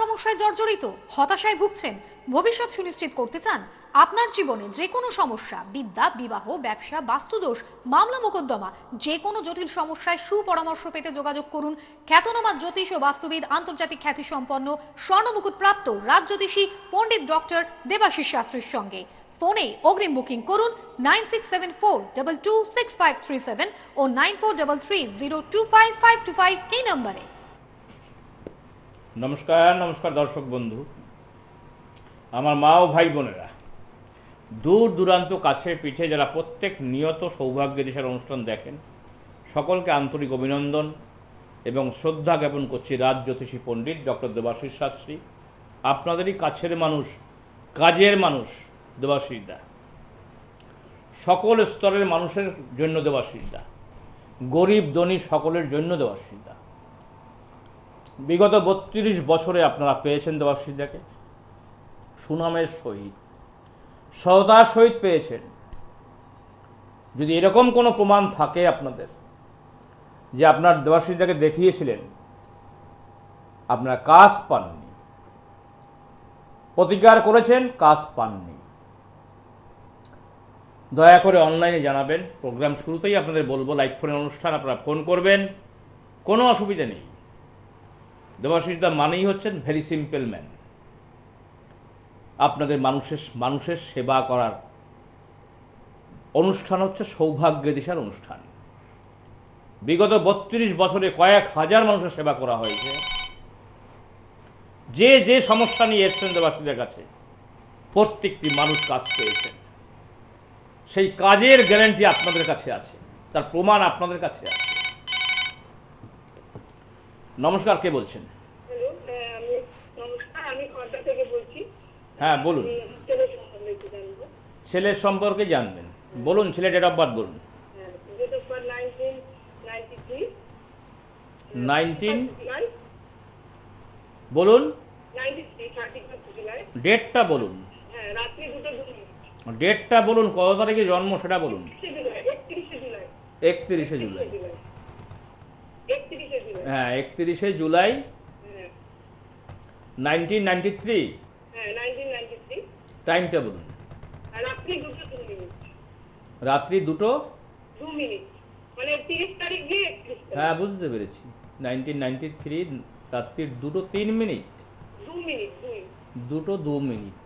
সমস্যায় জর্জরিত, হতাশায় ভুগছেন, ভবিষ্যৎ সুনিশ্চিত করতে চান, আপনার জীবনে যে কোনো সমস্যা, বিদ্যা, বিবাহ, ব্যবসা, বাস্তুদোষ, মামলা মোকদ্দমা, যে কোনো জটিল সমস্যায় সুপরামর্শ পেতে যোগাযোগ করুন খ্যাতনামা জ্যোতিষ ও বাস্তুবিদ আন্তর্জাতিক খ্যাতিসম্পন্ন স্বর্ণমুকুট প্রাপ্ত রাজ্যোতিষী পণ্ডিত ডক্টর দেবাশিস শাস্ত্রীর সঙ্গে। ফোনে অগ্রিম বুকিং করুন nine six seven four double two six five three seven ও nine four double three zero two five five two five এই নম্বরে। নমস্কার নমস্কার দর্শক বন্ধু। আমার মা ও ভাই বোনেরা, দূর দূরান্ত কাছে পিঠে যারা প্রত্যেক নিয়ত সৌভাগ্য দেশের অনুষ্ঠান দেখেন, সকলকে আন্তরিক অভিনন্দন এবং শ্রদ্ধা জ্ঞাপন করছি রাজ জ্যোতিষী পণ্ডিত ডক্টর দেবাশিস শাস্ত্রী, আপনাদেরই কাছের মানুষ, কাজের মানুষ দেবাশিস দা। সকল স্তরের মানুষের জন্য দেবাশিস দা। গরিব, ধনী সকলের জন্য দেবাশিস দা। বিগত বত্রিশ বছরে আপনারা পেয়েছেন দেবাশিদাকে সুনামের সহিত। সহতার সহিত পেয়েছেন। যদি এরকম কোনো প্রমাণ থাকে আপনাদের, যে আপনার দেবাশিদাকে দেখিয়েছিলেন, আপনারা কাজ পাননি। প্রতিকার করেছেন, কাজ পাননি। দয়া করে অনলাইনে জানাবেন। প্রোগ্রাম শুরুতেই আপনাদের বলব লাইভ ফোনের অনুষ্ঠান আপনারা ফোন করবেন। কোনো অসুবিধা নেই। দেবাশিস দা মানেই হচ্ছেন ভেরি সিম্পল ম্যান আপনাদের মানুষের মানুষের সেবা করার অনুষ্ঠান হচ্ছে সৌভাগ্য দিশার অনুষ্ঠান। বিগত বত্রিশ বছরে কয়েক হাজার মানুষের সেবা করা হয়েছে। যে যে সমস্যা নিয়ে এসছেন দেবাশীদের কাছে, প্রত্যেকটি মানুষ কাজ পেয়েছেন। সেই কাজের গ্যারান্টি আপনাদের কাছে আছে, তার প্রমাণ আপনাদের কাছে আছে। নমস্কার কে বলছেন? হ্যাঁ হ্যাঁ বলুন। ছেলের সম্পর্কে জানবেন। বলুন ছেলে ডেট অফ বার্থ বলুন। হ্যাঁ নাইনটিন নাইনটিন বলুন। ডেটটা বলুন। হ্যাঁ ডেটটা বলুন কত তারিখে জন্ম সেটা বলুন। একত্রিশে জুলাই একত্রিশে একত্রিশে জুলাই জুলাই জুলাই একত্রিশে জুলাই হ্যাঁ একত্রিশে জুলাই হ্যাঁ নাইনটিন নাইনটি থ্রি। হ্যাঁ টাইমটা বলুন রাত্রি দুটো মানে হ্যাঁ বুঝতে পেরেছি। নাইনটিন নাইনটি থ্রি রাত্রির দুটো তিন মিনিট। দুটো দু মিনিট।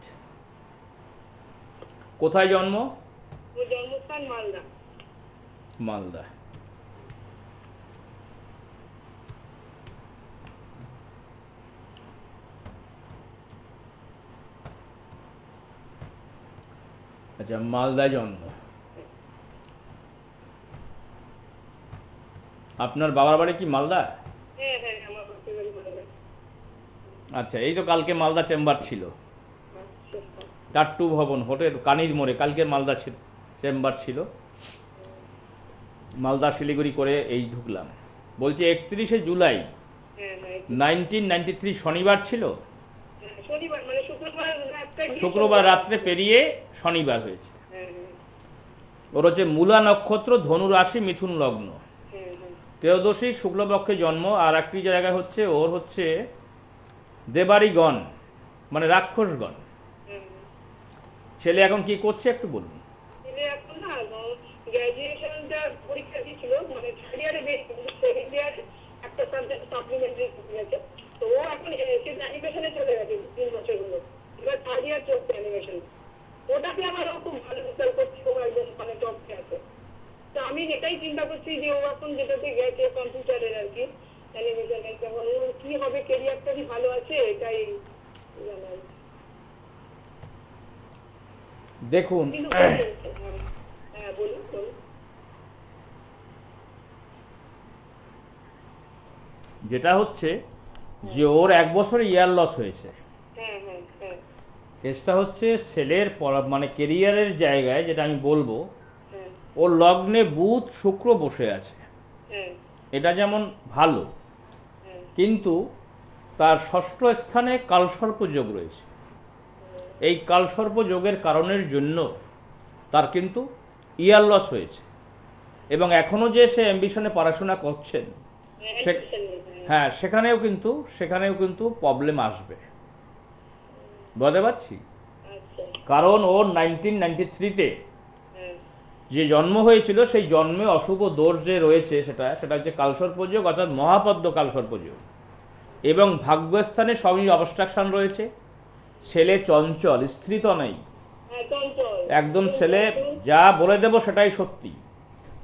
কোথায় জন্ম? মালদা। মালদা। আচ্ছা মালদায় জন্ম। আপনার বাবার বাড়ি কি মালদা? হ্যাঁ হ্যাঁ আচ্ছা এই তো কালকে মালদা চেম্বার ছিল। টাট্টু ভবন হোটেল কানির মোড়ে কালকে মালদা চেম্বার ছিল। মালদা শিলিগুড়ি করে এই ঢুকলাম। বলছি একত্রিশে জুলাই হ্যাঁ নাইনটিন নাইনটি থ্রি শনিবার ছিল? শুক্রবার গিয়ে- শুক্রবার রাত্রে পেরিয়ে শনিবার হয়েছে। হ্যাঁ হ্যাঁ। ওর হচ্ছে মূলা নক্ষত্র ধনু রাশি মিথুন লগ্ন। হ্যাঁ ত্রয়োদশিক শুক্লপক্ষে জন্ম আর একটি জায়গায় হচ্ছে ওর হচ্ছে দেবাড়িগণ মানে রাক্ষসগণ। ছেলে এখন কি করছে একটু বলুন। মানে একটা সাবজেক্ট সাপ্লিমেন্টারি আছে তো ও এখন সে অ্যানিমেশনে চলে গেছে তিন বছর হলো এবার থার্ড ইয়ার চলছে অ্যানিমেশন ওটাতে আমার ও খুব ভালো রেজাল্ট করছে ও একদম মানে টপে আছে। তো আমি এটাই চিন্তা করছি যে ও এখন যেটাতে গেছে কম্পিউটারের আর কি অ্যানিমেশনের তখন ওর কি হবে কেরিয়ারটা কি ভালো আছে এটাই দেখুন। হ্যাঁ হ্যাঁ বলুন বলুন। যেটা হচ্ছে যে ওর এক বছর ইয়ার লস হয়েছে। হ্যাঁ হ্যাঁ হ্যাঁ। কেসটা হচ্ছে পড়া- মানে কেরিয়ারের জায়গায় যেটা আমি বলব হ্যাঁ। ওর লগ্নে বুধ শুক্র বসে আছে। হ্যাঁ। এটা যেমন ভালো হ্যাঁ। কিন্তু তার ষষ্ঠ স্থানে কালসর্প যোগ রয়েছে। এই কালসর্প যোগের কারণের জন্য তার কিন্তু ইয়ার লস হয়েছে। এবং এখনও যে সে অ্যাম্বিশনে পড়াশোনা করছেন হ্যাঁ। হ্যাঁ সেখানেও কিন্তু সেখানেও কিন্তু প্রবলেম আসবে। বুঝতে পারছি? আচ্ছা। কারণ ওর নাইনটিন নাইনটি থ্রিতে যে জন্ম হয়েছিল সেই জন্মে অশুভ দোষ যে রয়েছে সেটা সেটা হচ্ছে কালসর্পযোগ অর্থাৎ মহাপদ্ম কালসর্পযোগ এবং ভাগ্যস্থানে সবই অবস্ট্রাকশন রয়েছে। ছেলে চঞ্চল স্ত্রী তো নেই। হ্যাঁ একদম ছেলে যা বলে দেব সেটাই সত্যি।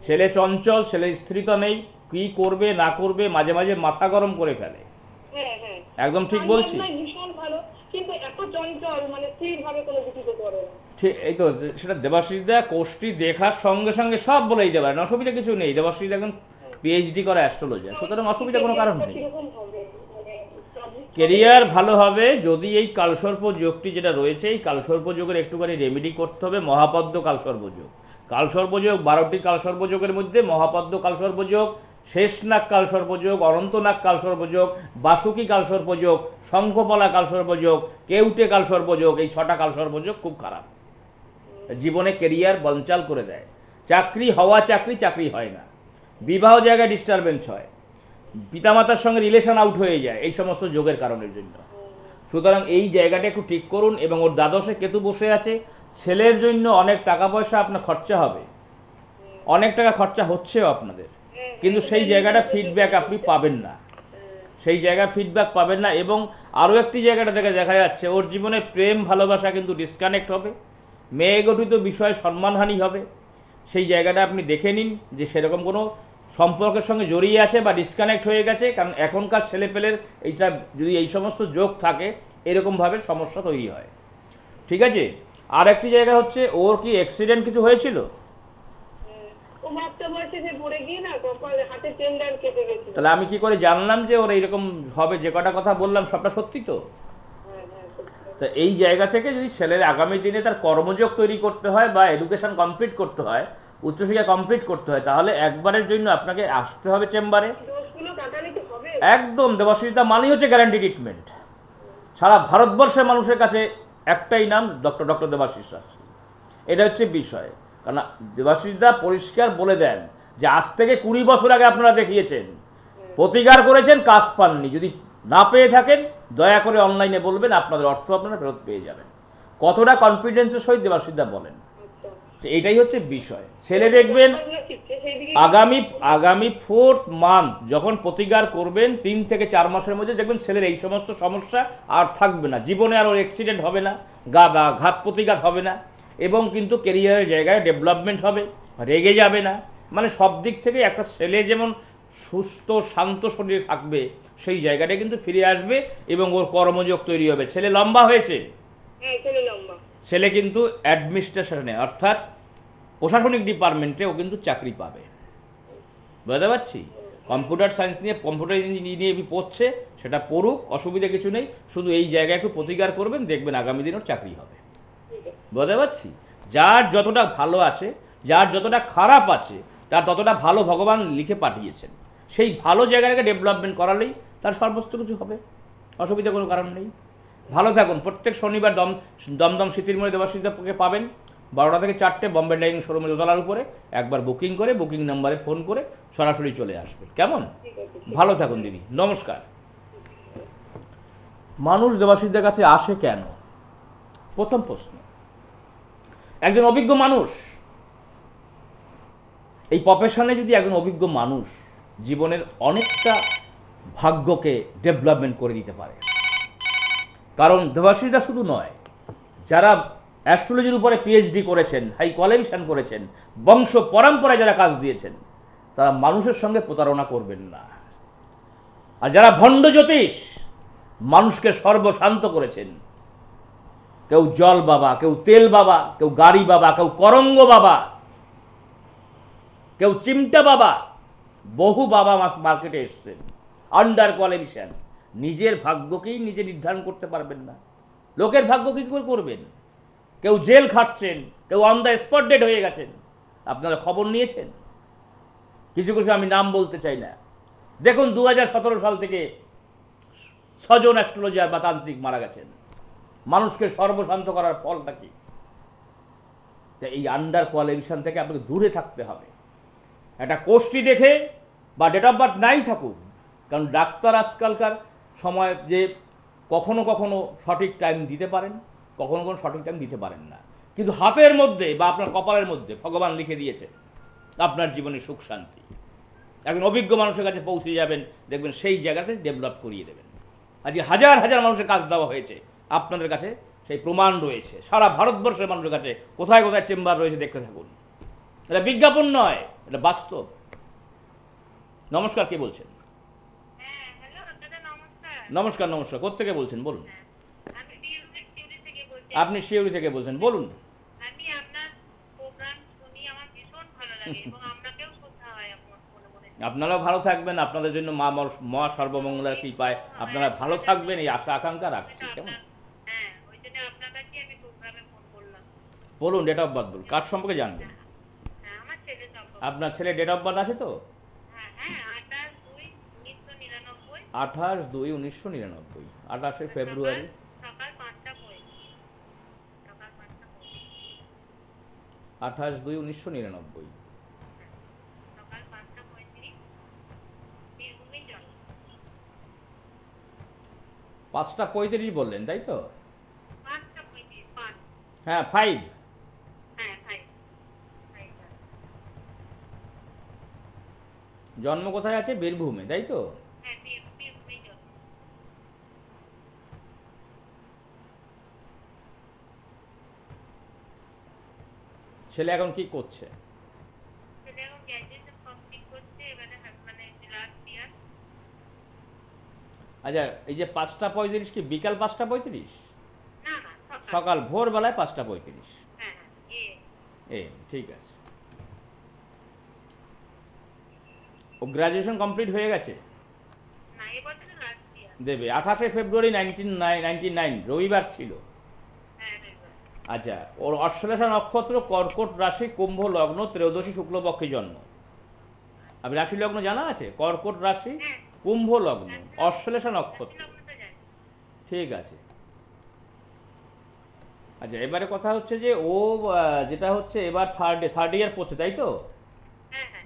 ছেলে চঞ্চল ছেলে স্ত্রী তো নেই। কি করবে না করবে মাঝে মাঝে মাথা গরম করে ফেলে। হ্যাঁ হ্যাঁ। একদম ঠিক বলছি। মানে ঠিক এই তো সেটা দেবাশ্রীদা কোর্সটি দেখার সঙ্গে সঙ্গে সব বলেই দেবে না অসুবিধা কিছু নেই। দেবাশ্রী এখন পিএইচডি করে অ্যাস্ট্রোলজি সুতরাং অসুবিধা কোনো কারণ নেই। হবে মানে কেরিয়ার ভালো হবে যদি এই কালসর্প যোগটি যেটা রয়েছে এই কালসর্প যোগের একটুখানি রেমেডি করতে হবে মহাপদ্ম কালসর্প যোগ। কালসর্প যোগ বারোটি কালসর্প যোগের মধ্যে মহাপদ্ম কালসর্প যোগ শেষনাগ কালসর্প যোগ অনন্তনাগ কালসর্প যোগ বাসুকি কালসর্বযোগ শঙ্খপলা কালসর্প যোগ কেউটে কালসর্প যোগ এই ছটা কালসর্প যোগ খুব খারাপ। জীবনে কেরিয়ার বঞ্চাল করে দেয়। চাকরি হওয়া চাকরি চাকরি হয় না। বিবাহ জায়গায় ডিস্টারবেন্স হয়। পিতামাতার সঙ্গে রিলেশন আউট হয়ে যায়, এই সমস্ত যোগের কারণের জন্য। সুতরাং এই জায়গাটা একটু ঠিক করুন এবং ওর দ্বাদশে কেতু বসে আছে, ছেলের জন্য অনেক টাকা পয়সা আপনার খরচা হবে। অনেক টাকা খরচা হচ্ছেও আপনাদের। কিন্তু সেই জায়গাটা ফিডব্যাক আপনি পাবেন না। সেই জায়গায় ফিডব্যাক পাবেন না এবং আরও একটি জায়গাটা থেকে দেখা যাচ্ছে, ওর জীবনে প্রেম, ভালোবাসা কিন্তু ডিসকানেক্ট হবে। মেয়ে গঠিত বিষয়ে সম্মানহানি হবে। সেই জায়গাটা আপনি দেখে নিন যে সেরকম কোনো সম্পর্কের সঙ্গে জড়িয়ে আছে বা ডিসকানেক্ট হয়ে গেছে কারণ এখনকার ছেলেপেলের এইটা যদি এই সমস্ত যোগ থাকে এরকমভাবে সমস্যা তৈরি হয়। ঠিক আছে? আর একটি জায়গা হচ্ছে ওর কি অ্যাক্সিডেন্ট কিছু হয়েছিল? তাহলে আমি কি করে জানলাম যে ওর এইরকম হবে? যে কটা কথা বললাম সবটা সত্যি তো? হ্যাঁ হ্যাঁ। তা এই জায়গা থেকে যদি ছেলের আগামী দিনে তার কর্মযোগ তৈরি করতে হয় বা এডুকেশন কমপ্লিট করতে হয় উচ্চশিক্ষা কমপ্লিট করতে হয় তাহলে একবারের জন্য আপনাকে আসতে হবে চেম্বারে। একদম দেবাশ্রিতা মানেই হচ্ছে গ্যারান্টি ট্রিটমেন্ট সারা ভারতবর্ষের মানুষের কাছে একটাই নাম ডক্টর ডক্টর দেবাশিস শাস্ত্রী এটা হচ্ছে বিষয়। কারণ দেবাশিসদা পরিষ্কার বলে দেন যে আজ থেকে কুড়ি বছর আগে আপনারা দেখিয়েছেন। প্রতিকার করেছেন কাজ পাননি। যদি না পেয়ে থাকেন দয়া করে অনলাইনে বলবেন আপনাদের অর্থ আপনারা ফেরত পেয়ে যাবেন। কতটা কনফিডেন্সের সহিত দেবাশিসদা বলেন। তো এটাই হচ্ছে বিষয়। ছেলে দেখবেন আগামী আগামী ফোর্থ মান্থ যখন প্রতিকার করবেন তিন থেকে চার মাসের মধ্যে দেখবেন ছেলের এই সমস্ত সমস্যা আর থাকবে না। জীবনে আর ওর অ্যাক্সিডেন্ট হবে না গা বা ঘাত প্রতিঘাত হবে না এবং কিন্তু কেরিয়ারের জায়গায় ডেভেলপমেন্ট হবে রেগে যাবে না। মানে সব দিক থেকে একটা ছেলে যেমন সুস্থ শান্ত শরীরে থাকবে সেই জায়গাটা কিন্তু ফিরে আসবে এবং ওর কর্মযোগ তৈরি হবে। ছেলে লম্বা হয়েছে? হ্যাঁ ছেলে কিন্তু অ্যাডমিনিস্ট্রেশনে অর্থাৎ প্রশাসনিক ডিপার্টমেন্টেও কিন্তু চাকরি পাবে। বুঝতে পারছি? কম্পিউটার সায়েন্স নিয়ে কম্পিউটার ইঞ্জিনিয়ারিং নিয়ে পড়ছে, সেটা পড়ুক, অসুবিধা কিছু নেই, শুধু এই জায়গায় একটু প্রতিকার করবেন, দেখবেন আগামী দিন ওর চাকরি হবে। বুঝতে পারছি? যার যতটা ভালো আছে, যার যতটা খারাপ আছে, তার ততটা ভালো ভগবান লিখে পাঠিয়েছেন। সেই ভালো জায়গাটাকে ডেভেলপমেন্ট করালেই তার সর্বস্ত কিছু হবে, অসুবিধা কোনো কারণ নেই। ভালো থাকুন, প্রত্যেক শনিবার দম, দমদম শীতের মধ্যে দেবাশীতাকে পাবেন। বারোটা থেকে চারটে বম্বে ডাইং শোরুমের দোতলার উপরে। একবার বুকিং করে, বুকিং নাম্বারে ফোন করে সরাসরি চলে আসবে। কেমন? ভালো থাকুন দিদি। নমস্কার। মানুষ দেবাশীদের কাছে আসে কেন? প্রথম প্রশ্ন। একজন অভিজ্ঞ মানুষ, এই প্রফেশনে যদি একজন অভিজ্ঞ মানুষ জীবনের অনেকটা ভাগ্যকে ডেভেলপমেন্ট করে দিতে পারে। কারণ দেবাশীদা শুধু নয়, যারা অ্যাস্ট্রোলজির উপরে পিএইচডি করেছেন, হাই কোয়ালিফিকেশন করেছেন, বংশ পরম্পরায় যারা কাজ দিয়েছেন, তারা মানুষের সঙ্গে প্রতারণা করবেন না। আর যারা ভণ্ড জ্যোতিষ, মানুষকে সর্বশান্ত করেছেন। কেউ জল বাবা, কেউ তেল বাবা, কেউ গাড়ি বাবা, কেউ করঙ্গ বাবা, কেউ চিমটা বাবা, বহু বাবা মার্কেটে এসছেন আন্ডার কোয়ালিফিকেশন নিজের ভাগ্যকেই নিজে নির্ধারণ করতে পারবেন না। লোকের ভাগ্য কী করে করবেন? কেউ জেল খাটছেন, কেউ অন দ্য স্পট ডেড হয়ে গেছেন। আপনারা খবর নিয়েছেন? কিছু কিছু আমি নাম বলতে চাই না। দেখুন দু হাজার সতেরো সাল থেকে ছজন অ্যাস্ট্রোলজার বা তান্ত্রিক মারা গেছেন। মানুষকে সর্বশান্ত করার ফলটা কি? তা এই আন্ডার কোয়ালিফিকেশন থেকে আপনাকে দূরে থাকতে হবে। একটা কোষ্টি দেখে বা ডেট অফ বার্থ নাই থাকুক, কারণ ডাক্তার আজকালকার সময় যে কখনো কখনো সঠিক টাইম দিতে পারেন। কখনো কোনো সঠিক টাইম দিতে পারেন না। কিন্তু হাতের মধ্যে বা আপনার কপালের মধ্যে ভগবান লিখে দিয়েছে আপনার জীবনে সুখ শান্তি। একজন অভিজ্ঞ মানুষের কাছে পৌঁছে যাবেন দেখবেন সেই জায়গাতে ডেভেলপ করিয়ে দেবেন। আজকে হাজার হাজার মানুষের কাজ দেওয়া হয়েছে আপনাদের কাছে সেই প্রমাণ রয়েছে। সারা ভারতবর্ষের মানুষের কাছে কোথায় কোথায় চেম্বার রয়েছে দেখতে থাকুন। এটা বিজ্ঞাপন নয় এটা বাস্তব। নমস্কার কে বলছেন? হ্যাঁ নমস্কার। নমস্কার নমস্কার কোথেকে বলছেন? বলুন আমি বিউটি টিউরি থেকে বলছি আপনি শিউরি থেকে বলছেন বলুন। আমি আপনার প্রোগ্রাম শুনি আমার ভীষণ ভালো লাগে এবং আপনাকেও শ্রদ্ধা হয় আপনারাও ভালো থাকবেন আপনাদের জন্য মা মর- মা সর্বমঙ্গলার কৃপায় আপনারা ভালো থাকবেন এই আশা আকাঙ্ক্ষা রাখছি কেমন? আপনার- হ্যাঁ আপনার বলুন ডেট অফ বার্থ বলুন কার সম্পর্কে জানবেন? হ্যাঁ আপনার ছেলে ডেট অফ বার্থ আছে তো? হ্যাঁ হ্যাঁ আঠাশ দুই উনিশশো নিরানব্বই। আঠাশে ফেব্রুয়ারি সকাল পাঁচটা পঁয়ত্রিশ সকাল পাঁচটা পঁয়ত্রিশ আঠাশ দুই উনিশশো নিরানব্বই। পাঁচটা পঁয়ত্রিশ বললেন, তাই তো? হ্যাঁ ফাইভ জন্ম কোথায় আছে? বীরভূমে, তাই তো হ্যাঁ বীর- বীরভূমে জন্ম ছেলে এখন কি করছে? মানে আচ্ছা এই যে পাঁচটা পঁয়ত্রিশ কি বিকাল পাঁচটা পঁয়ত্রিশ? সকাল। ভোরবেলায় পাঁচটা পঁয়ত্রিশ। হ্যাঁ হ্যাঁ এ। ঠিক আছে। ও গ্রাজুয়েশন কমপ্লিট হয়ে গেছে? দেবে আঠাশে ফেব্রুয়ারি নাইনটিন নাইনটি নাইন রবিবার ছিল। আচ্ছা ওর অশ্লেষা নক্ষত্র কর্কট রাশি কুম্ভ লগ্ন ত্রয়োদশী শুক্লপক্ষে জন্ম। আপনি রাশি লগ্ন জানা আছে? কর্কট রাশি হ্যাঁ। কুম্ভ লগ্ন অশ্লেষা নক্ষত্র। ঠিক আছে। আচ্ছা এবারে কথা হচ্ছে যে ও যেটা হচ্ছে এবার থার্ড থার্ড ইয়ার পড়ছে তাই তো? হ্যাঁ হ্যাঁ।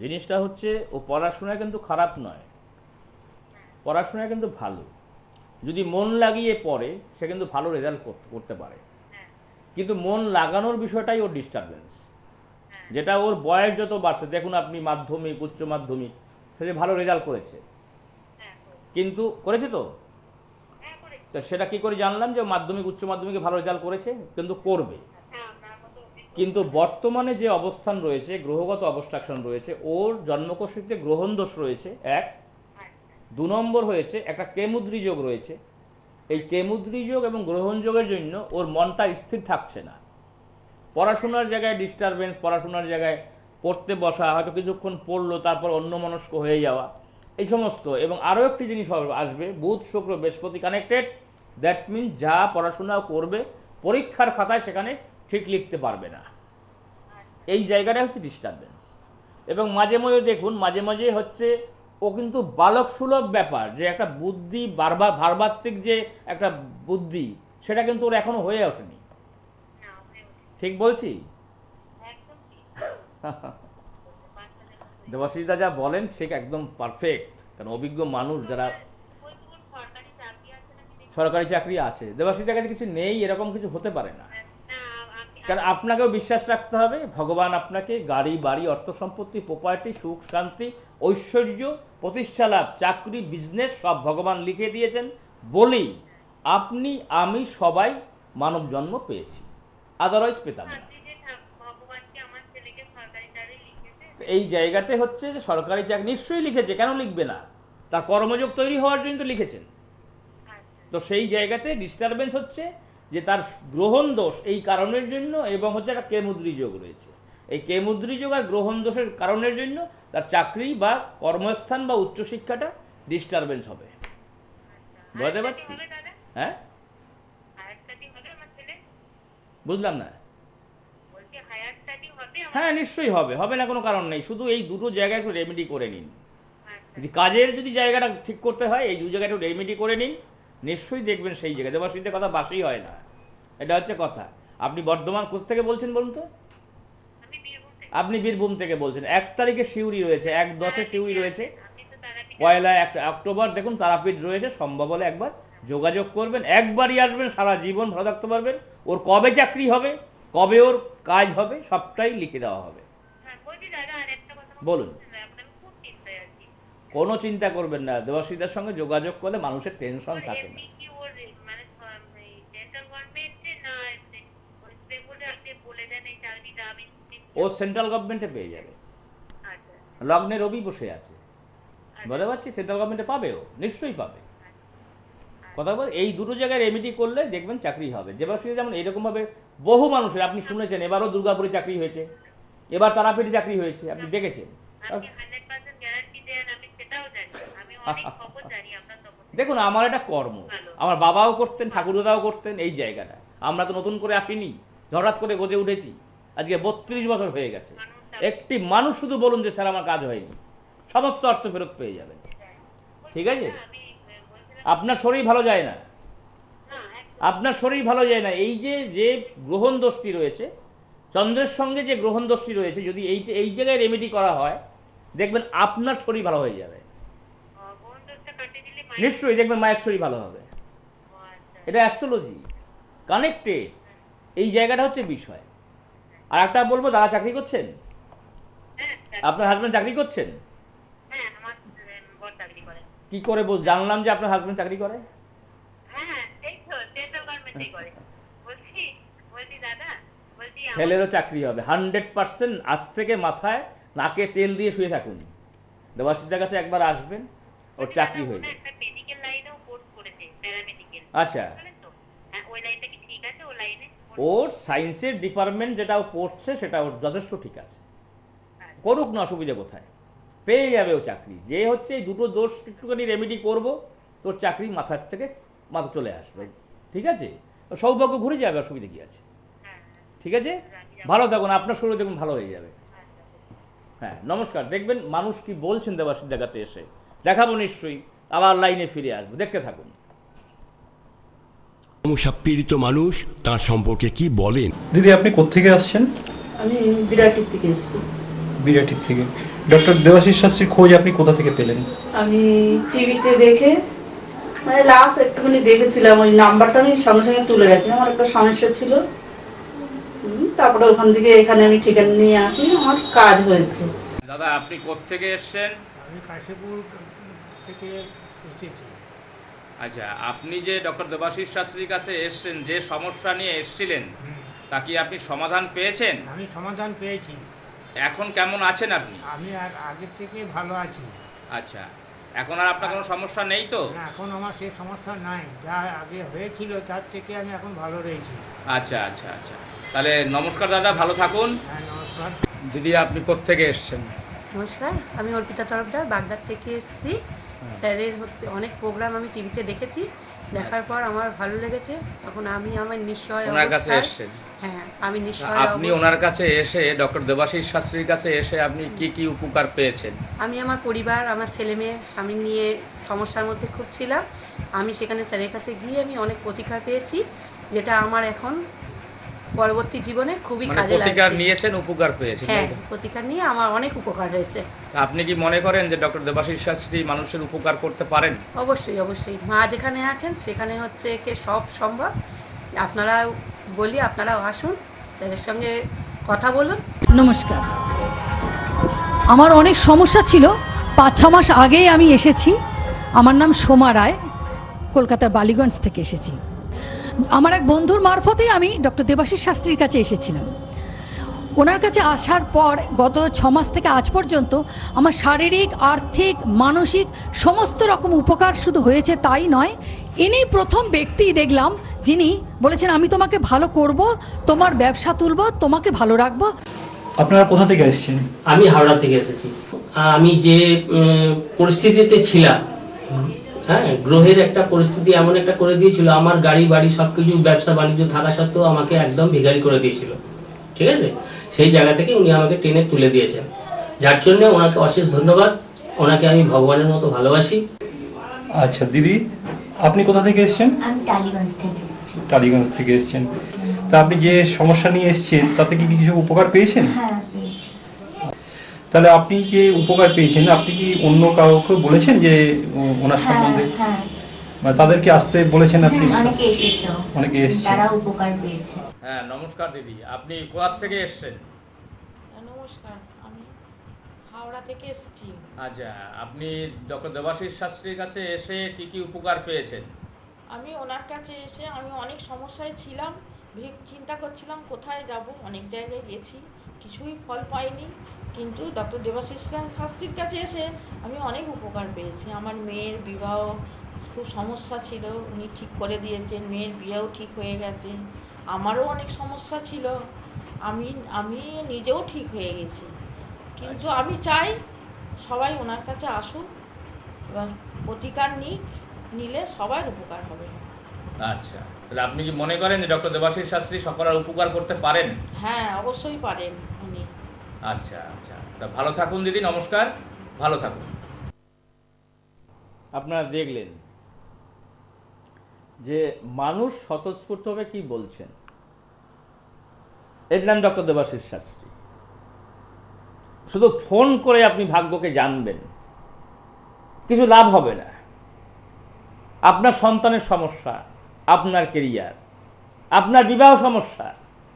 জিনিসটা হচ্ছে ও পড়াশোনায় কিন্তু খারাপ নয়। পড়াশোনায় কিন্তু ভালো। যদি মন লাগিয়ে পড়ে সে কিন্তু ভালো রেজাল্ট করতে পারে। হ্যাঁ। কিন্তু মন লাগানোর বিষয়টাই ওর ডিস্টারবেন্স যেটা ওর বয়স যত বাড়ছে দেখুন আপনি মাধ্যমিক উচ্চ মাধ্যমিক সে যে ভালো রেজাল্ট করেছে। হ্যাঁ কিন্তু করেছে তো? হ্যাঁ তো সেটা কি করে জানলাম যে মাধ্যমিক উচ্চ মাধ্যমিকে ভালো রেজাল্ট করেছে? কিন্তু করবে। হ্যাঁ কিন্তু বর্তমানে যে অবস্থান রয়েছে গ্রহগত অবস্ট্রাকশন রয়েছে ওর জন্মকোষীতে গ্রহণ দোষ রয়েছে এক। হ্যাঁ দু নম্বর হয়েছে, একটা কেমুদ্রি যোগ রয়েছে। এই কেমুদ্রি যোগ এবং গ্রহণ যোগের জন্য ওর মনটা স্থির থাকছে না। পড়াশোনার জায়গায় ডিস্টারবেন্স পড়াশোনার জায়গায় পড়তে বসা, হয়তো কিছুক্ষণ পড়ল, তারপর অন্যমনস্ক হয়ে যাওয়া, এই সমস্ত। এবং আরও একটি জিনিস আসবে, বুধ, শুক্র, বৃহস্পতি কানেক্টেড দ্যাট মিন যা পড়াশোনা করবে, পরীক্ষার খাতায় সেখানে ঠিক লিখতে পারবে না। এই জায়গাটা হচ্ছে ডিস্টারবেন্স এবং মাঝে মাঝে দেখুন, মাঝে মাঝে হচ্ছে ও কিন্তু বালক সুলভ ব্যাপার, যে একটা বুদ্ধি বারবার ভারবাত্মিক যে একটা বুদ্ধি, সেটা কিন্তু ওর এখনও হয়ে আসেনি ঠিক বলছি। দেবাশিসদা যা বলেন, ঠিক একদম পারফেক্ট কারণ অভিজ্ঞ মানুষ যারা সরকারি চাকরি আছে। দেবাশিসদার কাছে কিছু নেই, এরকম কিছু হতে পারে না। কারণ আপনাকেও বিশ্বাস রাখতে হবে? ভগবান আপনাকে গাড়ি বাড়ি অর্থ সম্পত্তি প্রপার্টি সুখ শান্তি ঐশ্বর্য প্রতিষ্ঠা লাভ চাকরি বিজনেস সব ভগবান লিখে দিয়েছেন। বলেই আপনি আমি সবাই মানব জন্ম পেয়েছি। আদারওয়াইজ পেতাম না। এই জায়গাতে হচ্ছে যে সরকারি চাকরি নিশ্চয়ই লিখেছে কেন লিখবে না? তার কর্মযোগ তৈরি হওয়ার জন্য তো লিখেছেন। আচ্ছা। তো সেই জায়গাতে ডিস্টারবেন্স হচ্ছে। যে তার গ্রহণ দোষ এই কারণের জন্য এবং হচ্ছে একটা কেমুদ্রি যোগ রয়েছে। এই কেমুদ্রি যোগ আর গ্রহণ দোষের কারণের জন্য তার চাকরি বা কর্মস্থান বা উচ্চশিক্ষাটা ডিস্টারবেন্স হবে। বুঝতে পারছি? হ্যাঁ? বুঝলাম না। হ্যাঁ নিশ্চয়ই হবে। হবে না কোনো কারণ নেই। শুধু এই দুটো জায়গায় একটু রেমেডি করে নিন। আচ্ছা। যদি কাজের যদি জায়গাটা ঠিক করতে হয় এই দু জায়গায় একটু রেমেডি করে নিন। নিশ্চয়ই দেখবেন সেই জায়গায়। দেবাশীতে কথা বাসই হয় না। এটা হচ্ছে কথা। আপনি বর্ধমান কোথা থেকে বলছেন বলুন তো? আপনি বীরভূম থেকে বলছেন। এক তারিখে শিউরি রয়েছে এক দশে শিউরি রয়েছে। তো তারাপীঠে পয়লা এক অক্টোবর দেখুন তারাপীঠ রয়েছে সম্ভব হলে একবার যোগাযোগ করবেন। একবারই আসবেন সারা জীবন ভালো থাকতে পারবেন। ওর কবে চাকরি হবে কবে ওর কাজ হবে সবটাই লিখে দেওয়া হবে। হ্যাঁ বলুন। বুঝতে না, এখন আমি খুব চিন্তায় আছি কোনো চিন্তা করবেন না। দেবাশিদার সঙ্গে যোগাযোগ করলে মানুষের টেনশন থাকে না। মানে গভর্নমেন্টে না আমি ও সেন্ট্রাল গভর্নমেন্টে পেয়ে যাবে। আচ্ছা। লগ্নে রবি বসে আছে। বুঝতে পারছি? সেন্ট্রাল গভর্নমেন্টে পাবে ও নিশ্চয়ই পাবে। কথা বল এই দুটো জায়গায় রেমিডি করলে দেখবেন চাকরি হবে। দেবাশিদা যেমন এরকমভাবে বহু মানুষের আপনি শুনেছেন এবারও দুর্গাপুরে চাকরি হয়েছে। এবার তারাপীঠে চাকরি হয়েছে আপনি দেখেছেন আপনি হান্ড্রেড পার্সেন্ট গ্যারান্টি দেন আমি সেটাও জানি আমি অনেক খবর জানি আপনার তখন দেখুন আমার এটা কর্ম। আমার বাবাও করতেন ঠাকুরদাদাও করতেন এই জায়গাটা। আমরা তো নতুন করে আসিনি। হঠাৎ করে গজে উঠেছি। আজকে বত্রিশ বছর হয়ে গেছে। একটি মানুষ শুধু বলুন যে স্যার আমার কাজ হয়নি। সমস্ত অর্থ ফেরত পেয়ে যাবেন। ঠিক আছে? আপনার শরীর ভালো যায় না? না আপনার শরীর ভালো যায় না? এই যে যে গ্রহণ দোষটি রয়েছে চন্দ্রের সঙ্গে যে গ্রহণ দোষটি রয়েছে যদি এই এই জায়গায় রেমেডি করা হয় দেখবেন আপনার শরীর ভালো হয়ে যাবে। নিশ্চয়ই দেখবেন মায়ের শরীর ভালো হবে। এটা অ্যাস্ট্রোলজি কানেক্টেড এই জায়গাটা হচ্ছে বিষয়। আর একটা বলব, দাদা চাকরি করছেন? আপনার হাজব্যান্ড চাকরি করছেন? কি করে বল, জানলাম যে আপনার হাজব্যান্ড চাকরি করে? ছেলেরও চাকরি হবে। হান্ড্রেড পার্সেন্ট আজ থেকে মাথায় নাকে তেল দিয়ে শুয়ে থাকুন। দেবাশিদার কাছে একবার আসবেন। ওর বলছি চাকরি হয়ে যাবে একটা মেডিকেল লাইনেও কোর্স করেছে প্যারামেডিকেল আচ্ছা। হ্যাঁ ওই লাইনটা কি ঠিক আছে? ও লাইনে ওর সায়েন্সের ডিপার্টমেন্ট যেটা ও পড়ছে সেটা ওর যথেষ্ট ঠিক আছে। করুক না অসুবিধা কোথায়। পেয়ে যাবে ও চাকরি। যে হচ্ছে এই দুটো দোষ একটুখানি রেমেডি করব তোর চাকরি মাথার থেকে মাথা চলে আসবে। ঠিক আছে? ও সৌভাগ্য ঘুরে যাবে অসুবিধা কি আছে? হ্যাঁ। ঠিক আছে? ভালো থাকুন আপনার শরীর দেখুন ভালো হয়ে যাবে। হ্যাঁ নমস্কার। দেখবেন মানুষ কি বলছেন দেবাসিদার কাছে এসে। দেখাবো নিশ্চয়ই আবার লাইনে ফিরে আসব দেখতে থাকুন। সমস্যা পীড়িত মানুষ তার সম্পর্কে কি বলেন? দিদি আপনি কোত্থেকে আসছেন? আমি বিরাটির থেকে এসেছি। বিরাটির থেকে। ডক্টর দেবাশিস শাস্ত্রীর খোঁজ আপনি কোথা থেকে পেলেন? আমি টিভিতে দেখে মানে লাস্ট একটুখানি দেখেছিলাম ওই নাম্বারটা আমি সঙ্গে সঙ্গে তুলে রাখি। আমার একটা সমস্যা ছিল। তারপরে ওখান থেকে এখানে আমি ঠিকানা নিয়ে আসি আমার কাজ হয়েছে। দাদা আপনি কোত্থেকে এসছেন? আমি কাশীপুর থেকে এসেছি। আচ্ছা আপনি যে ডক্টর দেবাশিস শাস্ত্রীর কাছে এসছেন যে সমস্যা নিয়ে এসছিলেন তা কি আপনি সমাধান পেয়েছেন? আমি সমাধান পেয়েছি। এখন কেমন আছেন আপনি? আমি আর আগের থেকে ভালো আছি। আচ্ছা এখন আর আপনার কোনো সমস্যা নেই তো? না এখন আমার সেই সমস্যা নাই। যা আগে হয়েছিল তার থেকে আমি এখন ভালো রয়েছি। আচ্ছা আচ্ছা আচ্ছা। তাহলে নমস্কার দাদা ভালো থাকুন। হ্যাঁ নমস্কার। দিদি আপনি কোত্থেকে এসছেন? নমস্কার আমি অর্পিতা তরফদার বাগদাদ থেকে এসেছি। স্যারের হচ্ছে অনেক প্রোগ্রাম আমি টিভিতে দেখেছি। দেখার পর আমার ভালো লেগেছে। তখন আমি আমার নিশ্চয় ওনার কাছে এসছেন। হ্যাঁ আমি নিশ্চয় আপনি ওনার কাছে এসে ডক্টর দেবাশিস শাস্ত্রীর কাছে এসে আপনি কি কি উপকার পেয়েছেন? আমি আমার পরিবার আমার ছেলে মেয়ে স্বামী নিয়ে সমস্যার মধ্যে খুব ছিলাম। আমি সেখানে স্যারের কাছে গিয়ে আমি অনেক প্রতিকার পেয়েছি যেটা আমার এখন পরবর্তী জীবনে খুবই মানে কাজে প্রতিকার লাগছে। নিয়েছেন উপকার পেয়েছেন হ্যাঁ প্রতিকার নিয়ে আমার অনেক উপকার হয়েছে। আপনি কি মনে করেন যে ডক্টর দেবাশিস শাস্ত্রী মানুষের উপকার করতে পারেন? অবশ্যই অবশ্যই। মা যেখানে আছেন সেখানে হচ্ছে কে সব সম্ভব। আপনারা বলি আপনারাও আসুন স্যারের সঙ্গে কথা বলুন। নমস্কার। আমার অনেক সমস্যা ছিল। পাঁচ ছ মাস আগেই আমি এসেছি। আমার নাম সোমা রায় কলকাতার বালিগঞ্জ থেকে এসেছি। আমার এক বন্ধুর মারফতেই আমি ডক্টর দেবাশিস শাস্ত্রীর কাছে এসেছিলাম। ওনার কাছে আসার পর গত ছ মাস থেকে আজ পর্যন্ত আমার শারীরিক আর্থিক মানসিক সমস্ত রকম উপকার শুধু হয়েছে তাই নয় ইনি প্রথম ব্যক্তি দেখলাম যিনি বলেছেন আমি তোমাকে ভালো করব তোমার ব্যবসা তুলব তোমাকে ভালো রাখব। আপনারা কোথা থেকে এসেছেন? আমি হাওড়া থেকে এসেছি। আমি যে পরিস্থিতিতে ছিলাম হ্যাঁ গ্রহের একটা পরিস্থিতি এমন একটা করে দিয়েছিল আমার গাড়ি বাড়ি সবকিছু ব্যবসা বাণিজ্য থাকা সত্ত্বেও আমাকে একদম ভিখারি করে দিয়েছিল। ঠিক আছে? সেই জায়গা থেকে উনি আমাকে টেনে তুলে দিয়েছেন। যার জন্য ওনাকে অশেষ ধন্যবাদ। ওনাকে আমি ভগবানের মতো ভালোবাসি। আচ্ছা দিদি আপনি কোথা থেকে এসেছেন? আমি টালিগঞ্জ থেকে এসেছি। টালিগঞ্জ থেকে এসেছেন। তা আপনি যে সমস্যা নিয়ে এসেছেন তাতে কি কিছু উপকার পেয়েছেন? হ্যাঁ তাহলে আপনি যে উপকার পেয়েছেন আপনি কি অন্য কাউকে বলেছেন যে ওনার হ্যাঁ সম্বন্ধে? হ্যাঁ। মানে তাদেরকে আসতে বলেছেন আপনি? অনেকে এসেছে অনেকে এসছে তারা উপকার পেয়েছে। হ্যাঁ নমস্কার দিদি। আপনি কোথা থেকে এসছেন? নমস্কার। আমি হাওড়া থেকে এসেছি। আচ্ছা আপনি ডক্টর দেবাশিস শাস্ত্রীর কাছে এসে কি কি উপকার পেয়েছেন? আমি ওনার কাছে এসে আমি অনেক সমস্যায় ছিলাম। চিন্তা করছিলাম কোথায় যাব? অনেক জায়গায় গেছি। কিছুই ফল পাইনি। কিন্তু ডক্টর দেবাশিস শাস্ত্রীর কাছে এসে আমি অনেক উপকার পেয়েছি। আমার মেয়ের বিবাহ খুব সমস্যা ছিল উনি ঠিক করে দিয়েছেন মেয়ের বিয়েও ঠিক হয়ে গেছে। আমারও অনেক সমস্যা ছিল আমি আমি নিজেও ঠিক হয়ে গেছি। কিন্তু আমি চাই সবাই ওনার কাছে আসুক এবং প্রতিকার নিক নিলে সবার উপকার হবে। আচ্ছা তাহলে আপনি কি মনে করেন যে ডক্টর দেবাশিস শাস্ত্রী সকলের উপকার করতে পারেন? হ্যাঁ অবশ্যই পারেন। আচ্ছা আচ্ছা। তা ভালো থাকুন দিদি, নমস্কার। ভালো থাকুন। আপনারা দেখলেন যে মানুষ স্বতঃস্ফূর্তভাবে কি বলছেন? এর নাম ডক্টর দেবাশিস শাস্ত্রী। শুধু ফোন করে আপনি ভাগ্যকে জানবেন, কিছু লাভ হবে না। আপনার সন্তানের সমস্যা, আপনার কেরিয়ার আপনার বিবাহ সমস্যা,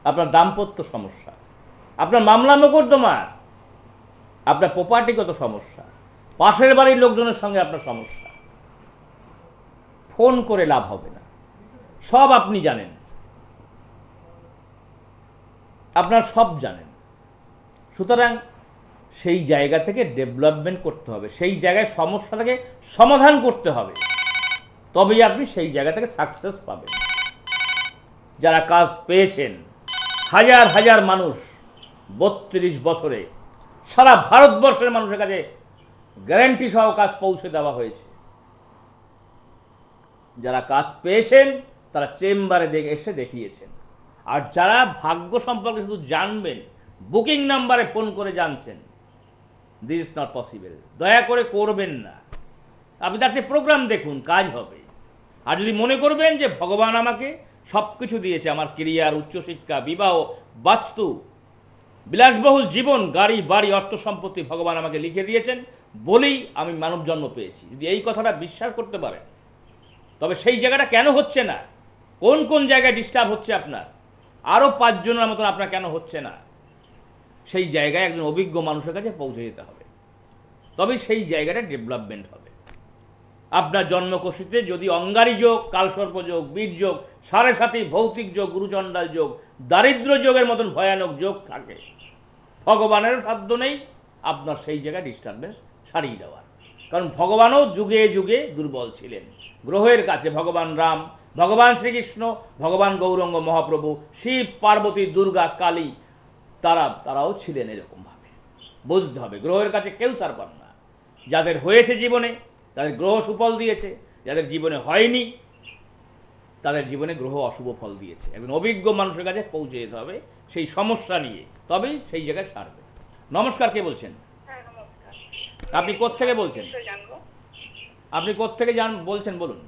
আপনার দাম্পত্য সমস্যা। আপনার মামলা মোকদ্দমা আপনার প্রপার্টিগত সমস্যা। পাশের বাড়ির লোকজনের সঙ্গে আপনার সমস্যা। ফোন করে লাভ হবে না। সব আপনি জানেন। আপনার সব জানেন। সুতরাং সেই জায়গা থেকে ডেভেলপমেন্ট করতে হবে। সেই জায়গায় সমস্যাটাকে সমাধান করতে হবে। তবেই আপনি সেই জায়গা থেকে সাকসেস পাবেন। যারা কাজ পেয়েছেন, হাজার হাজার মানুষ বত্রিশ বছরে সারা ভারতবর্ষের মানুষের কাছে গ্যারান্টি সহ কাজ পৌঁছে দেওয়া হয়েছে। যারা কাজ পেয়েছেন, তারা চেম্বারে দেখে এসে দেখিয়েছেন। আর যারা ভাগ্য সম্পর্কে শুধু জানবেন, বুকিং নাম্বারে ফোন করে জানছেন দিস ইজ নট পসিবল দয়া করে করবেন না। আপনি তার সেই প্রোগ্রাম দেখুন, কাজ হবে। আর যদি মনে করবেন যে ভগবান আমাকে সব কিছু দিয়েছে, আমার কেরিয়ার উচ্চশিক্ষা, বিবাহ, বাস্তু বিলাসবহুল জীবন, গাড়ি, বাড়ি, অর্থ সম্পত্তি ভগবান আমাকে লিখে দিয়েছেন বলেই আমি মানব জন্ম পেয়েছি। যদি এই কথাটা বিশ্বাস করতে পারেন, তবে সেই জায়গাটা কেন হচ্ছে না? কোন কোন জায়গায় ডিস্টার্ব হচ্ছে আপনার? আরও পাঁচজনের মতন আপনার কেন হচ্ছে না? সেই জায়গায় একজন অভিজ্ঞ মানুষের কাছে পৌঁছে যেতে হবে। তবে সেই জায়গাটা ডেভেলপমেন্ট হবে। আপনার জন্মকোষিতে যদি অঙ্গারী যোগ, কালসর্প যোগ বীর যোগ, সাড়ে সাথে, ভৌতিক যোগ, গুরুচণ্ডাল যোগ, দারিদ্র যোগের মতন ভয়ানক যোগ থাকে ভগবানেরও সাধ্য নেই, আপনার সেই জায়গায় ডিস্টারবেন্স সারিয়ে দেওয়ার। কারণ ভগবানও যুগে যুগে দুর্বল ছিলেন। গ্রহের কাছে ভগবান রাম, ভগবান শ্রীকৃষ্ণ, ভগবান গৌরঙ্গ মহাপ্রভু, শিব, পার্বতী, দুর্গা, কালী, তারা, তারাও ছিলেন এরকমভাবে। বুঝতে হবে, গ্রহের কাছে কেউ ছাড় পান না। যাদের হয়েছে জীবনে, তাদের গ্রহ সুফল দিয়েছে, যাদের জীবনে হয়নি তাদের জীবনে গ্রহ অশুভ ফল দিয়েছে। একজন অভিজ্ঞ মানুষের কাছে পৌঁছে যেতে হবে সেই সমস্যা নিয়ে। তবেই সেই জায়গায় সারবে। নমস্কার কে বলছেন? হ্যাঁ আপনি কোত্থেকে বলছেন? আপনি কোত্থেকে জান বলছেন বলুন।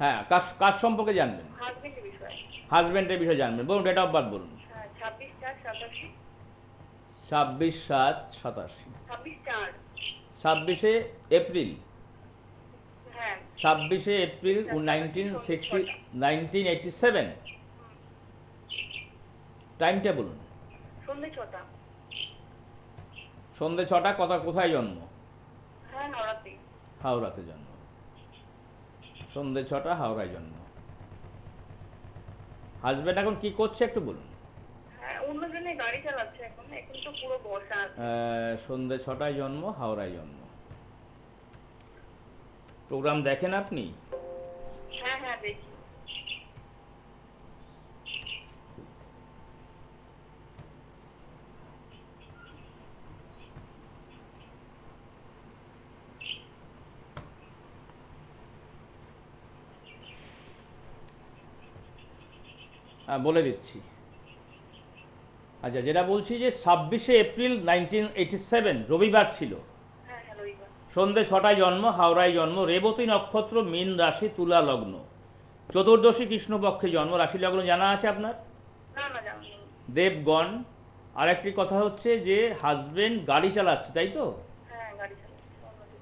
হ্যাঁ কাজ কাজ সম্পর্কে জানবেন। হাজবেন্ডের বিষয়ে। হাজব্যান্ডের বিষয়ে জানবেন। বলুন ডেট অফ বার্থ বলুন। হ্যাঁ ছাব্বিশ সাত সাতাশি। ছাব্বিশে এপ্রিল। ছাব্বিশে April nineteen sixty nineteen eighty seven টাইমটা বলুন। সন্ধ্যে ছটা। কথা কোথায় জন্ম? হ্যাঁ হাওড়াতে জন্ম। সন্ধ্যে ছটা হাওড়ায় জন্ম। হাজব্যান্ড এখন কি করছে একটু বলুন। হ্যাঁ সন্ধ্যে ছটায় জন্ম হাওড়ায় জন্ম। প্রোগ্রাম দেখেন আপনি? হ্যাঁ হ্যাঁ দেখি। বলে দিচ্ছি। আচ্ছা যেটা বলছি যে ছাব্বিশে এপ্রিল নাইনটিন এইটি সেভেন রবিবার ছিল। হ্যাঁ সন্ধ্যে ছটায় জন্ম হাওড়ায় জন্ম রেবতী নক্ষত্র মীন রাশি তুলা লগ্ন। চতুর্দশী কৃষ্ণপক্ষে জন্ম রাশি লগ্ন জানা আছে আপনার? দেবগণ। আরেকটি কথা হচ্ছে যে হাজবেন্ড গাড়ি চালাচ্ছে তাই তো? হ্যাঁ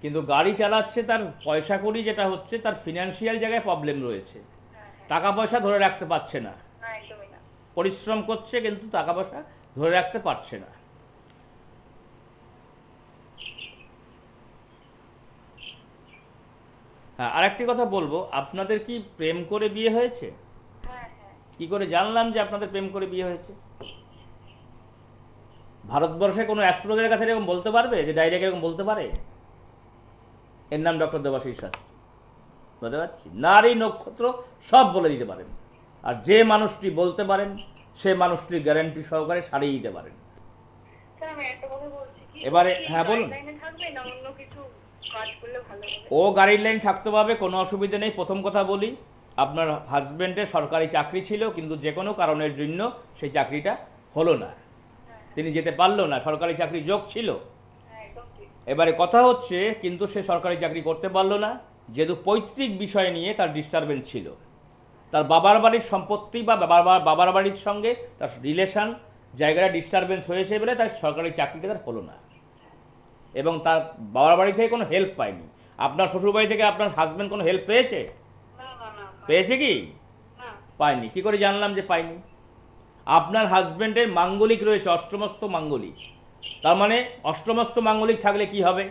কিন্তু গাড়ি চালাচ্ছে তার পয়সা করি যেটা হচ্ছে তার ফিনান্সিয়াল জায়গায় প্রবলেম রয়েছে। টাকা পয়সা ধরে রাখতে পারছে না। পরিশ্রম করছে কিন্তু টাকা পয়সা ধরে রাখতে পারছে না। হ্যাঁ আরেকটি কথা বলব আপনাদের কি প্রেম করে বিয়ে হয়েছে? কি করে জানলাম যে আপনাদের প্রেম করে বিয়ে হয়েছে? ভারতবর্ষে কোনো অ্যাস্ট্রোলজারের কাছে এরকম বলতে পারবে? যে ডাইরেক্ট এরকম বলতে পারে? এর নাম ডক্টর দেবাশিস শাস্ত্রী। বুঝতে পারছি? নারী নক্ষত্র সব বলে দিতে পারেন। আর যে মানুষটি বলতে পারেন সে মানুষটি গ্যারান্টি সহকারে সারিয়ে দিতে পারেন। এবারে হ্যাঁ বলুন। ও গাড়ির লাইন থাকতে পারবে কোনো অসুবিধা নেই। প্রথম কথা বলি আপনার হাজব্যান্ডের সরকারি চাকরি ছিল কিন্তু যে কোনো কারণের জন্য সেই চাকরিটা হলো না। তিনি যেতে পারল না সরকারি চাকরি যোগ ছিল। এবারে কথা হচ্ছে কিন্তু সে সরকারি চাকরি করতে পারল না। যেহেতু পৈতৃক বিষয় নিয়ে তার ডিস্টারবেন্স ছিল। তার বাবার বাড়ির সম্পত্তি বা বাবার বাবার বাড়ির সঙ্গে তার রিলেশন জায়গাটা ডিস্টারবেন্স হয়েছে বলে তার সরকারি চাকরিটা তার হলো না। এবং তার বাবার বাড়ি থেকে কোনো হেল্প পায়নি। আপনার শ্বশুরবাড়ি থেকে আপনার হাজব্যান্ড কোনো হেল্প পেয়েছে? পেয়েছে কি? পায়নি। কি করে জানলাম যে পায়নি? আপনার হাজব্যান্ডের মাঙ্গলিক রয়েছে অষ্টমস্ত মাঙ্গলিক। তার মানে অষ্টমস্ত মাঙ্গলিক থাকলে কি হবে?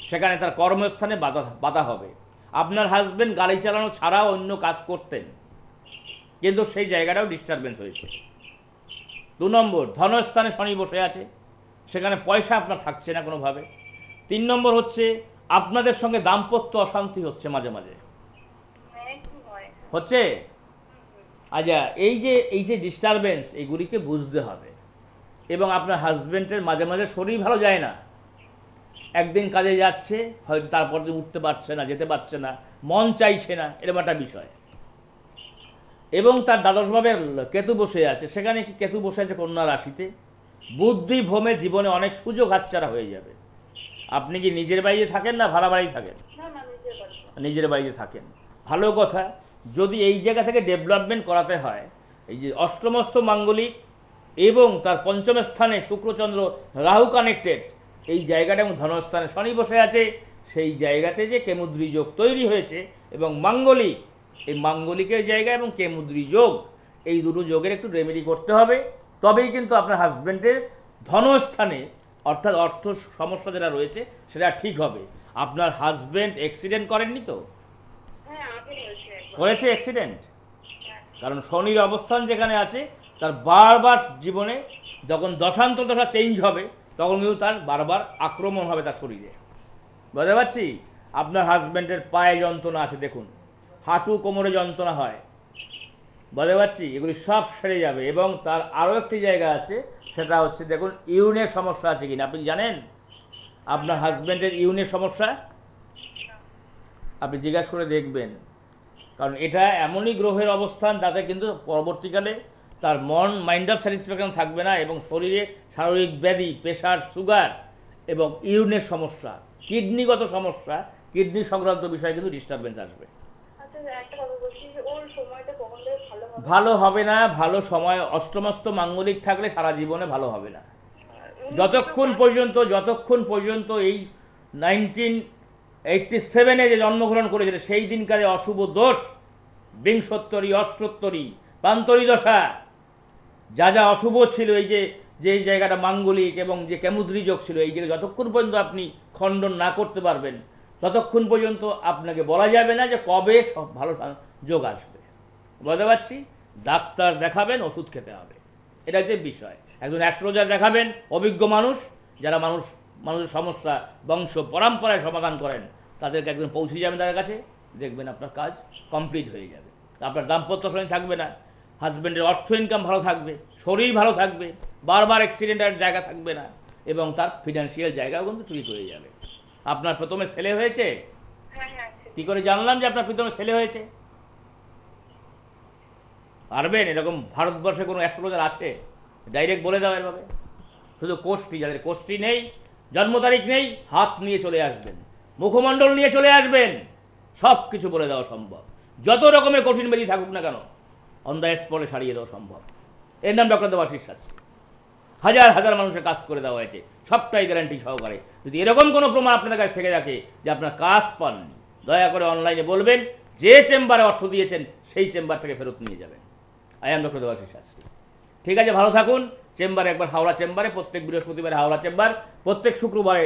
সেখানে তার কর্মস্থানে বাধা বাধা হবে। আপনার হাজব্যান্ড গাড়ি চালানো ছাড়াও অন্য কাজ করতেন। কিন্তু সেই জায়গাটাও ডিস্টারবেন্স হয়েছে। দু নম্বর, ধনস্থানে শনি বসে আছে। সেখানে পয়সা আপনার থাকছে না কোনোভাবে। তিন নম্বর হচ্ছে, আপনাদের সঙ্গে দাম্পত্য অশান্তি হচ্ছে মাঝে মাঝে। হচ্ছে? আচ্ছা এই যে এই যে ডিস্টারবেন্স এইগুলিকে বুঝতে হবে। এবং আপনার হাজব্যান্ডের মাঝে মাঝে শরীর ভালো যায় না। একদিন কাজে যাচ্ছে, হয়তো তারপর দিন উঠতে পারছে না, যেতে পারছে না, মন চাইছে না, এরকম একটা বিষয়। এবং তার দ্বাদশভাবে কেতু বসে আছে, সেখানে কি কেতু বসে আছে কন্যা রাশিতে? বুদ্ধি ভ্রমে জীবনে অনেক সুযোগ হাতছাড়া হয়ে যাবে। আপনি কি নিজের বাড়িতে থাকেন না ভাড়া বাড়ি থাকেন? নিজের বাড়িতে। থাকেন। ভালো কথা যদি এই জায়গা থেকে ডেভেলপমেন্ট করাতে হয় এই যে অষ্টমস্ত মাঙ্গলিক এবং তার পঞ্চম স্থানে শুক্রচন্দ্র রাহু কানেক্টেড এই জায়গাটা এবং ধনস্থানে শনি বসে আছে সেই জায়গাতে যে কেমুদ্রি যোগ তৈরি হয়েছে এবং মাঙ্গলিক এই মাঙ্গলিকের জায়গা এবং কেমুদ্রি যোগ এই দুটো যোগের একটু রেমেডি করতে হবে। তবেই কিন্তু আপনার হাজব্যান্ডের ধনস্থানে অর্থাৎ অর্থ সমস্যা যেটা রয়েছে সেটা ঠিক হবে। আপনার হাজব্যান্ড অ্যাক্সিডেন্ট করেননি তো? করেছে অ্যাক্সিডেন্ট কারণ শনির অবস্থান যেখানে আছে তার বারবার জীবনে যখন দশান্তর দশা চেঞ্জ হবে তখন কিন্তু তার বারবার আক্রমণ হবে তার শরীরে। বুঝতে পারছি? আপনার হাজব্যান্ডের পায়ে যন্ত্রণা আছে দেখুন। হাঁটু কোমরে যন্ত্রণা হয়। বুঝতে পারছি এগুলি সব সেরে যাবে এবং তার আরও একটি জায়গা আছে, সেটা হচ্ছে দেখুন ইউনের সমস্যা আছে কিনা। আপনি জানেন? আপনার হাজব্যান্ডের ইউনের সমস্যা? আপনি জিজ্ঞাসা করে দেখবেন। কারণ এটা এমনই গ্রহের অবস্থান, তাতে কিন্তু পরবর্তীকালে তার মন মাইন্ড অফ স্যাটিসফ্যাকশন থাকবে না এবং শরীরে শারীরিক ব্যাধি প্রেশার সুগার এবং ইউরিনের সমস্যা, কিডনিগত সমস্যা, কিডনি সংক্রান্ত বিষয়ে কিন্তু ডিস্টারবেন্স আসবে। আচ্ছা একটা কথা বলছি যে ওর সময়টা কখন থেকে ভালো হবে না, ভালো সময়, অষ্টমস্ত মাঙ্গলিক থাকলে সারা জীবনে ভালো হবে না। যতক্ষণ পর্যন্ত যতক্ষণ পর্যন্ত এই নাইনটিন এইটটি সেভেনে যে জন্মগ্রহণ করেছিল, সেই দিনকারে অশুভ দোষ, বিংশোত্তরী, অষ্টোত্তরী প্রান্তরী দশা, যা যা অশুভ ছিল, এই যে যে জায়গাটা মাঙ্গলিক এবং যে কেমুদ্রি যোগ ছিল, এই জায়গায় যতক্ষণ পর্যন্ত আপনি খণ্ডন না করতে পারবেন, ততক্ষণ পর্যন্ত আপনাকে বলা যাবে না যে কবে সব ভালো যোগ আসবে। বুঝতে পারছি? ডাক্তার দেখাবেন ওষুধ খেতে হবে। এটা হচ্ছে বিষয়। একজন অ্যাস্ট্রোলজার দেখাবেন অভিজ্ঞ মানুষ যারা মানুষ মানুষের সমস্যা বংশ পরম্পরায় সমাধান করেন তাদেরকে একজন পৌঁছে যাবেন তাদের কাছে দেখবেন আপনার কাজ কমপ্লিট হয়ে যাবে। আপনার দাম্পত্য সঙ্গে থাকবে না হাজব্যান্ডের অর্থ ইনকাম ভালো থাকবে শরীর ভালো থাকবে বারবার অ্যাক্সিডেন্টের জায়গা থাকবে না এবং তার ফিনান্সিয়াল জায়গাও কিন্তু ঠিক হয়ে যাবে। আপনার প্রথমে ছেলে হয়েছে? কী করে জানলাম যে আপনার প্রথমে ছেলে হয়েছে? পারবেন? এরকম ভারতবর্ষে কোনো অ্যাস্ট্রোলজার আছে? ডাইরেক্ট বলে দাও এভাবে শুধু কোষ্ঠী, যাদের কোষ্ঠী নেই, জন্ম তারিখ নেই, হাত নিয়ে চলে আসবেন, মুখমণ্ডল নিয়ে চলে আসবেন সব কিছু বলে দেওয়া সম্ভব। যত রকমের কঠিন ব্যাধি থাকুক না কেন অন দ্য স্পটে সারিয়ে দেওয়া সম্ভব। এর নাম ডক্টর দেবাশিস শাস্ত্রী। হাজার হাজার মানুষের কাজ করে দেওয়া হয়েছে, সবটাই গ্যারান্টি সহকারে। যদি এরকম কোনো প্রমাণ আপনাদের কাছ থেকে থাকে যে আপনার কাজ পাননি, দয়া করে অনলাইনে বলবেন, যে চেম্বারে অর্থ দিয়েছেন, সেই চেম্বার থেকে ফেরত নিয়ে যাবেন। I am doctor Debashis Shastri ঠিক আছে, ভালো থাকুন। চেম্বারে একবার, হাওড়া চেম্বারে, প্রত্যেক বৃহস্পতিবারে হাওড়া চেম্বার, প্রত্যেক শুক্রবারে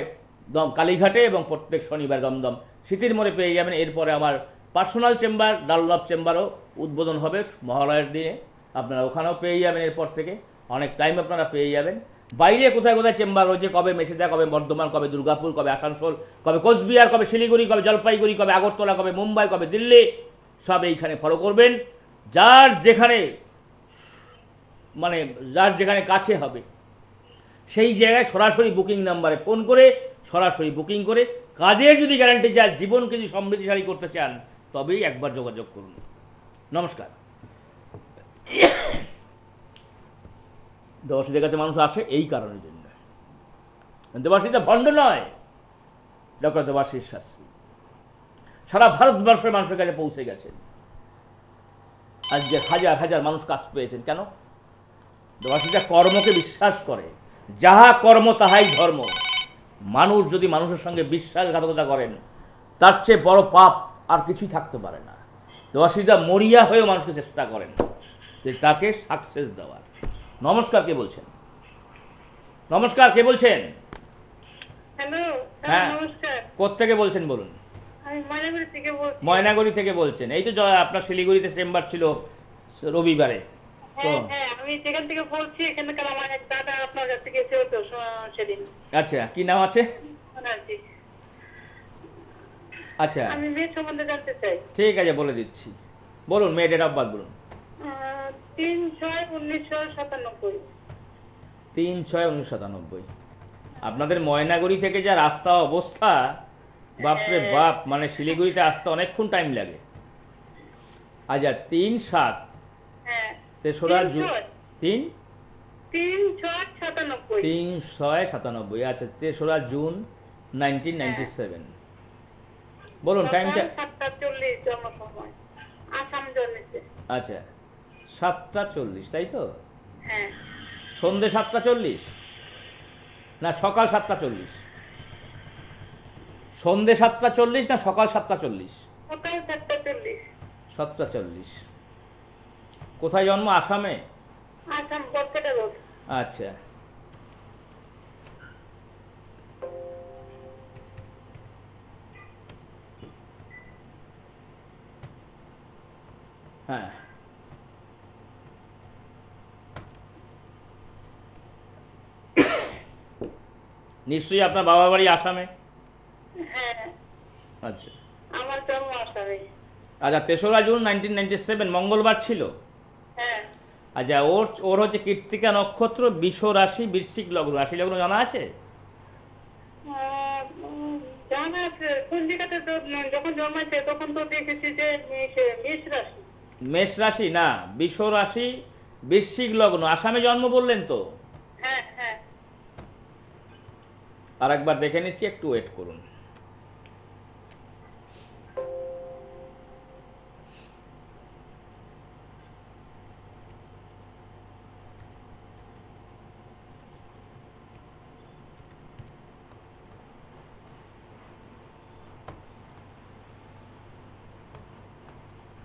দম কালীঘাটে এবং প্রত্যেক শনিবার দমদম। শীতের মোড়ে পেয়ে যাবেন। এরপরে আমার পার্সোনাল চেম্বার ডাল্লভ চেম্বারও উদ্বোধন হবে মহালয়ের দিনে। আপনারা ওখানেও পেয়ে যাবেন এরপর থেকে। অনেক টাইম আপনারা পেয়ে যাবেন। বাইরে কোথায় কোথায় চেম্বার রয়েছে? কবে মেসেদা, কবে বর্ধমান, কবে দুর্গাপুর, কবে আসানসোল, কবে কোচবিহার, কবে শিলিগুড়ি, কবে জলপাইগুড়ি, কবে আগরতলা, কবে মুম্বাই, কবে দিল্লি, সব এইখানে ফলো করবেন। যার যেখানে মানে যার যেখানে কাছে হবে। সেই জায়গায় সরাসরি বুকিং নাম্বারে ফোন করে, সরাসরি বুকিং করে, কাজের যদি গ্যারান্টি চান, জীবনকে যদি সমৃদ্ধিশালী করতে চান, তবেই একবার যোগাযোগ করুন। নমস্কার। দেবাসীদের কাছে মানুষ আসে এই কারণের জন্য। দেবাসীটা ভণ্ড নয়। ডক্টর দেবাশিস শাস্ত্রী। সারা ভারতবর্ষের মানুষের কাছে পৌঁছে গেছেন। আজকে হাজার হাজার মানুষ কাজ পেয়েছেন। কেন? দেবাশীটা কর্মকে বিশ্বাস করে। যাহা কর্ম তাহাই ধর্ম। মানুষ যদি মানুষের সঙ্গে বিশ্বাসঘাতকতা করেন তার চেয়ে বড় পাপ আর কিছুই থাকতে পারে না। দেবাশীদা মরিয়া হয়েও মানুষকে চেষ্টা করেন যে তাকে সাকসেস দেওয়ার। নমস্কার কে বলছেন? নমস্কার কে বলছেন? হ্যাঁ নমস্কার। কোত্থেকে বলছেন বলুন? আমি ময়নাগুড়ি থেকে বলছেন। এই তো আপনার শিলিগুড়িতে চেম্বার ছিল রবিবারে। হ্যাঁ হ্যাঁ আমি সেখান থেকে বলছি এখানকার আমার এক দাদা আপনার কাছ থেকে এসে সেদিন। আচ্ছা কি নাম আছে? আচ্ছা। আমি মেয়ে সম্বন্ধে জানতে চাই। ঠিক আছে বলে দিচ্ছি। বলুন মেয়ে ডেট অফ বার্থ বলুন। তিন ছয় উনিশশো সাতানব্বই। তিন ছয় উনিশশো সাতানব্বই। আপনাদের ময়নাগুড়ি থেকে যা রাস্তা অবস্থা বাপরে বাপ মানে শিলিগুড়িতে আসতে অনেকক্ষণ টাইম লাগে। আচ্ছা তিন সাত। হ্যাঁ। তেসরা জুন তিন? তিন ছয় সাতানব্বই। আচ্ছা তেসরা জুন নাইনটিন নাইনটি সেভেন। বলুন টাইমটা আচ্ছা সাতটা চল্লিশ তাই তো? হ্যাঁ। সন্ধে সাতটা চল্লিশ? না সকাল সাতটা চল্লিশ? সন্ধে সাতটা চল্লিশ না সকাল সাতটা চল্লিশ? সকাল সাতটা চল্লিশ। সাতটা চল্লিশ। কোথায় জন্ম? আসামে? আসাম বরপেটা রোড। আচ্ছা। হ্যাঁ। নিশ্চয়ই আপনার বাবার বাড়ি আসামে? হ্যাঁ। আচ্ছা। আমার জন্ম আসামে। আচ্ছা তেসরা জুন নাইনটিন নাইনটি সেভেন মঙ্গলবার ছিল? আচ্ছা ওর ওর হচ্ছে কৃত্তিকা নক্ষত্র বিষ রাশি বৃশ্চিক লগ্ন রাশি লগ্ন জানা আছে? আহ, উম, জানা আছে। পঞ্জিকাতে তো উম, যখন জন্মাইছে তখন তো দেখেছি যে মেষ- রাশি। না বিষ রাশি বৃশ্চিক লগ্ন। আসামে জন্ম বললেন তো? হ্যাঁ হ্যাঁ। আর একবার দেখে নিচ্ছি একটু ওয়েট করুন।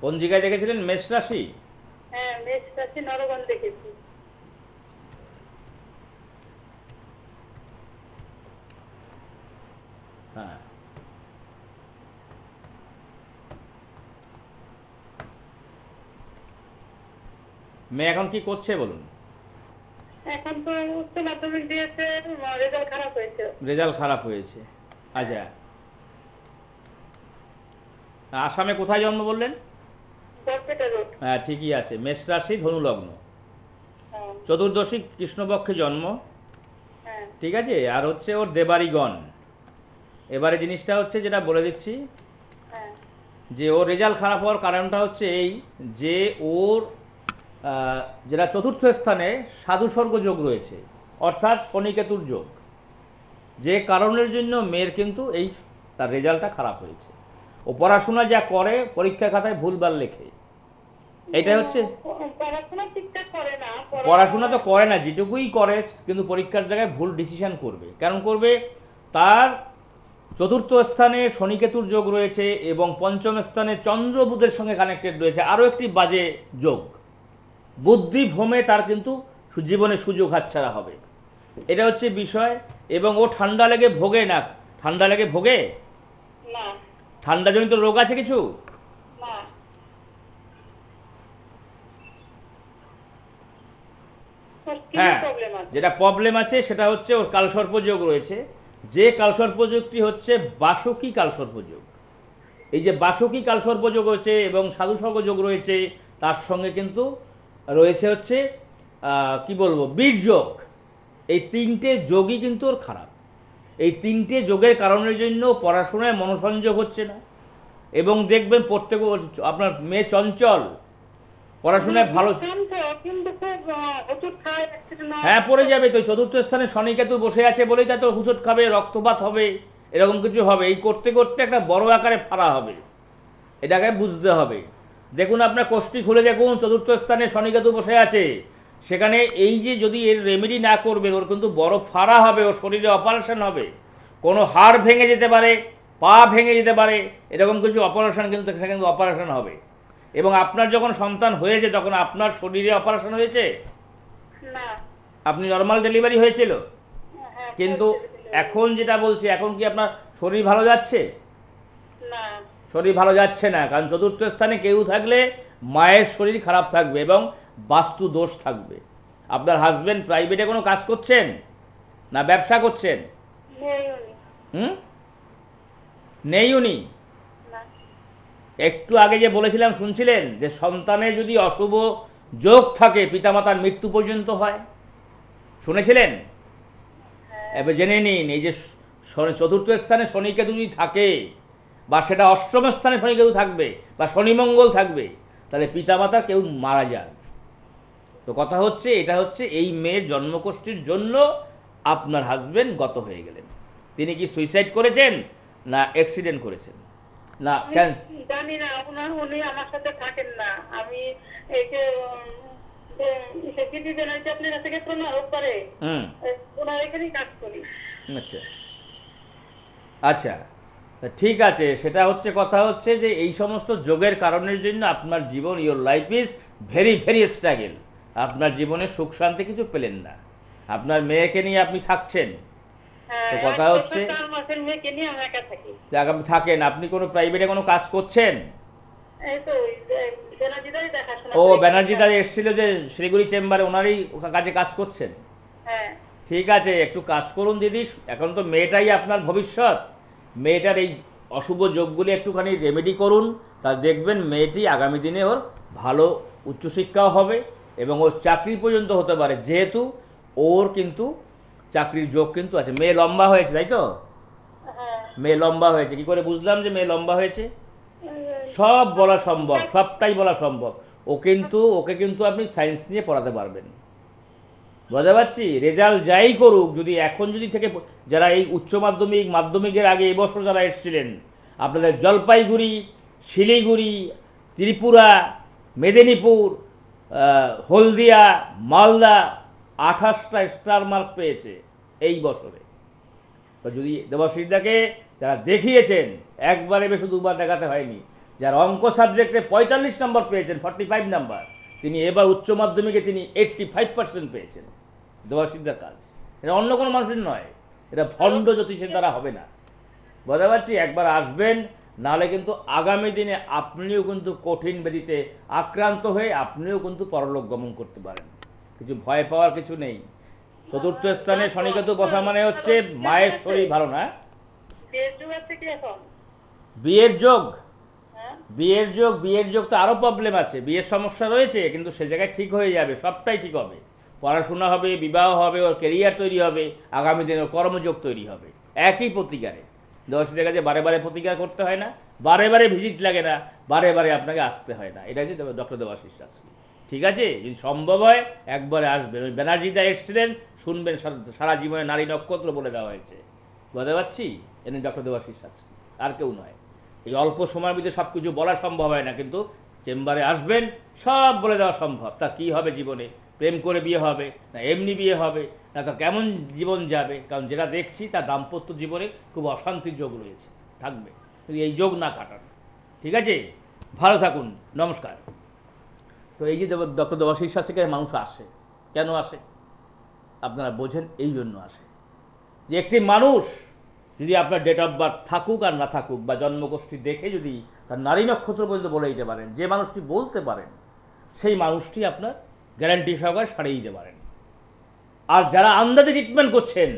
পঞ্জিকায় দেখেছিলেন মেষ রাশি? হ্যাঁ মেষ রাশি নরগণ দেখেছি। হ্যাঁ। মেয়ে এখন কি করছে বলুন? এখন তো উচ্চ মাধ্যমিক দিয়েছে রেজাল্ট খারাপ হয়েছে। রেজাল্ট খারাপ হয়েছে। আচ্ছা। আসামে কোথায় জন্ম বললেন? হ্যাঁ ঠিকই আছে। মেষ রাশি ধনু লগ্ন হ্যাঁ। চতুর্দশী কৃষ্ণপক্ষে জন্ম। হ্যাঁ। ঠিক আছে? আর হচ্ছে ওর দেবারিগণ। এবারে জিনিসটা হচ্ছে যেটা বলে দিচ্ছি হ্যাঁ। যে ওর রেজাল্ট খারাপ হওয়ার কারণটা হচ্ছে এই যে ওর যেটা চতুর্থ স্থানে সাধুস্বর্গ যোগ রয়েছে অর্থাৎ শনিকেতুর যোগ। যে কারণের জন্য মেয়ের কিন্তু এই তার রেজাল্টটা খারাপ হয়েছে। ও পড়াশোনা যা করে পরীক্ষা খাতায় ভুলভাল লেখে। এটাই হচ্ছে পড়াশোনা তো করে না যেটুকুই করে কিন্তু পরীক্ষার জায়গায় ভুল ডিসিশন করবে। কারণ করবে তার চতুর্থ স্থানে শনিকেতুর যোগ রয়েছে এবং পঞ্চম স্থানে চন্দ্র বুধের সঙ্গে কানেক্টেড রয়েছে। আরও একটি বাজে যোগ। বুদ্ধি ভ্রমে তার কিন্তু জীবনে সুযোগ হাতছাড়া হবে। এটা হচ্ছে বিষয় এবং ও ঠান্ডা লেগে ভোগে না। ঠান্ডা লেগে ভোগে? ঠান্ডাজনিত রোগ আছে কিছু? হ্যাঁ যেটা প্রবলেম আছে সেটা হচ্ছে ওর কালসর্পযোগ রয়েছে। যে কালসর্পযোগটি হচ্ছে বাসকি কালসর্পযোগ। এই যে বাসকি কালসর্পযোগ রয়েছে এবং সাধুসর্গ যোগ রয়েছে তার সঙ্গে কিন্তু রয়েছে হচ্ছে কি বলব বীর যোগ এই তিনটে যোগই কিন্তু ওর খারাপ। এই তিনটে যোগের কারণের জন্য পড়াশোনায় মনোসংযোগ হচ্ছে না। এবং দেখবেন প্রত্যেক আপনার মেয়ে চঞ্চল পড়াশোনায় ভালো হ্যাঁ পড়ে যাবে তো। চতুর্থ স্থানে শনিকেতু বসে আছে বলেই তো হুসট খাবে রক্তপাত হবে এরকম কিছু হবে। এই করতে করতে একটা বড় আকারে ফাড়া হবে। এটাকে বুঝতে হবে। দেখুন আপনার কোষ্ঠী খুলে দেখুন চতুর্থ স্থানে শনিকেতু বসে আছে। সেখানে এই যে যদি এর রেমেডি না করবে ওর কিন্তু বড় ফাড়া হবে ওর শরীরে অপারেশন হবে। কোনো হাড় ভেঙে যেতে পারে পা ভেঙে যেতে পারে এরকম কিছু অপারেশন কিন্তু সেখানে কিন্তু অপারেশন হবে। এবং আপনার যখন সন্তান হয়েছে তখন আপনার শরীরে অপারেশন হয়েছে? আপনি নর্মাল ডেলিভারি হয়েছিল? কিন্তু এখন যেটা বলছি এখন কি আপনার শরীর ভালো যাচ্ছে? শরীর ভালো যাচ্ছে না কারণ চতুর্থ স্থানে কেউ থাকলে মায়ের শরীর খারাপ থাকবে এবং বাস্তু দোষ থাকবে। আপনার হাজবেন্ড প্রাইভেটে কোনো কাজ করছেন? না ব্যবসা করছেন? নেই উনি। হুম? নেই উনি? একটু আগে যে বলেছিলাম শুনছিলেন? যে সন্তানের যদি অশুভ যোগ থাকে পিতামাতার মৃত্যু পর্যন্ত হয়। শুনেছিলেন? এবার জেনে নিন এই যে চতুর্থ স্থানে শনিকেতু যদি থাকে বা সেটা অষ্টম স্থানে শনিকেতু থাকবে বা শনিমঙ্গল থাকবে তাহলে পিতামাতা কেউ মারা যান। তো কথা হচ্ছে এটা হচ্ছে এই মেয়ের জন্মকোষ্ঠীর জন্য আপনার হাজবেন্ড গত হয়ে গেলেন। তিনি কি সুইসাইড করেছেন না অ্যাক্সিডেন্ট করেছেন? না কেন? জানি না আপনার উনি আমার সাথে থাকেন না। আমি এই যে সেক্রেটারি জেনারেল আপনার কাছে গেছিল না রোববারে হুম। ওনার এখানেই কাজ করি। আচ্ছা। আচ্ছা ঠিক আছে সেটা হচ্ছে কথা হচ্ছে যে এই সমস্ত যোগের কারণের জন্য আপনার জীবন your life is very very struggle আপনার জীবনে সুখ শান্তি কিছু পেলেন না। আপনার মেয়েকে নিয়ে আপনি থাকছেন। তো কথা হচ্ছে থাকেন আপনি কোনো প্রাইভেটে কোনো কাজ করছেন? ও ব্যানার্জি দাদা এসেছিল যে শিলিগুড়ি চেম্বারে ওনারই কাজে কাজ করছেন? হ্যাঁ। ঠিক আছে একটু কাজ করুন দিদি। এখন তো মেয়েটাই আপনার ভবিষ্যৎ। মেয়েটার এই অশুভ যোগগুলি একটুখানি রেমেডি করুন। তা দেখবেন মেয়েটি আগামী দিনে ওর ভালো উচ্চশিক্ষাও হবে এবং ওর চাকরি পর্যন্ত হতে পারে। যেহেতু ওর কিন্তু চাকরির যোগ কিন্তু আছে। মেয়ে লম্বা হয়েছে তাই তো? মেয়ে লম্বা হয়েছে। কি করে বুঝলাম যে মেয়ে লম্বা হয়েছে? সব বলা সম্ভব সবটাই বলা সম্ভব। ও কিন্তু ওকে কিন্তু আপনি সায়েন্স নিয়ে পড়াতে পারবেন। বুঝতে পারছি? রেজাল্ট যাই করুক যদি এখন যদি থেকে যারা এই উচ্চ মাধ্যমিক মাধ্যমিকের আগে এবছর যারা এসেছিলেন আপনাদের জলপাইগুড়ি শিলিগুড়ি ত্রিপুরা মেদিনীপুর হলদিয়া মালদা আঠাশটা স্টার মার্ক পেয়েছে এই বছরে। তো যদি দেবাশিসদাকে যারা দেখিয়েছেন, একবারে বেশি দুবার দেখাতে হয়নি, যার অঙ্ক সাবজেক্টে পঁয়তাল্লিশ নম্বর পেয়েছেন ফর্টি ফাইভ নাম্বার তিনি এবার উচ্চ মাধ্যমিকে তিনি এইট্টি ফাইভ পার্সেন্ট পেয়েছেন দেবাশিসদার কাজ। এটা অন্য কোনো মানুষের নয়, এটা ভণ্ড জ্যোতিষের দ্বারা হবে না। বুঝতে পারছি? একবার আসবেন, নাহলে কিন্তু আগামী দিনে আপনিও কিন্তু কঠিন ব্যাধিতে আক্রান্ত হয়ে আপনিও কিন্তু পরলোক গমন করতে পারেন। কিছু ভয় পাওয়ার কিছু নেই। চতুর্থ স্থানে শনিকেতু বসা মানে হচ্ছে মায়ের শরীর ভালো না? বিয়ের যুগ বিয়ের হ্যাঁ। বিয়ের যোগ বিয়ের যোগ তো আরও প্রবলেম আছে। বিয়ের সমস্যা রয়েছে কিন্তু সে জায়গায় ঠিক হয়ে যাবে সবটাই ঠিক হবে। পড়াশোনা হবে বিবাহ হবে ওর কেরিয়ার তৈরি হবে আগামী দিনে ওর কর্মযোগ তৈরি হবে। একই প্রতিকারে। দর্শকের কাছে বারে বারে প্রতিকার করতে হয় না বারে বারে ভিজিট লাগে না বারে বারে আপনাকে আসতে হয় না। এটা হচ্ছে ডক্টর দেবাশিস শাস্ত্রী। ঠিক আছে? যদি সম্ভব হয়, একবারে আসবেন। ওই ব্যানার্জিদা এসছিলেন, শুনবেন সারা- জীবনে নারী নক্ষত্র বলে দেওয়া হয়েছে। বুঝতে পারছি? এনে ডক্টর দেবাশিস শাস্ত্রী। আর কেউ নয়। এই অল্প সময়ের ভিতরে সব কিছু বলা সম্ভব হয় না, কিন্তু চেম্বারে আসবেন, সব বলে দেওয়া সম্ভব। তা কী হবে জীবনে? প্রেম করে বিয়ে হবে, না এমনি বিয়ে হবে, না তা কেমন জীবন যাবে? কারণ যেটা দেখছি, তার দাম্পত্য জীবনে খুব অশান্তির যোগ রয়েছে। থাকবে। এই যোগ না কাটান। ঠিক আছে? ভালো থাকুন। নমস্কার। তো এই যে ডক্টর দেবাশিস শাস্ত্রীকে মানুষ আসে। কেন আসে? আপনারা বোঝেন, এই জন্য আসে। যে একটি মানুষ যদি আপনার ডেট অফ বার্থ থাকুক আর না থাকুক বা জন্মগোষ্ঠী দেখে যদি তার নারী নক্ষত্র পর্যন্ত বলে দিতে পারেন, যে মানুষটি বলতে পারেন, সেই মানুষটি আপনার গ্যারান্টি সহকারে সারিয়ে দিতে পারেন। আর যারা আন্দাজে ট্রিটমেন্ট করছেন,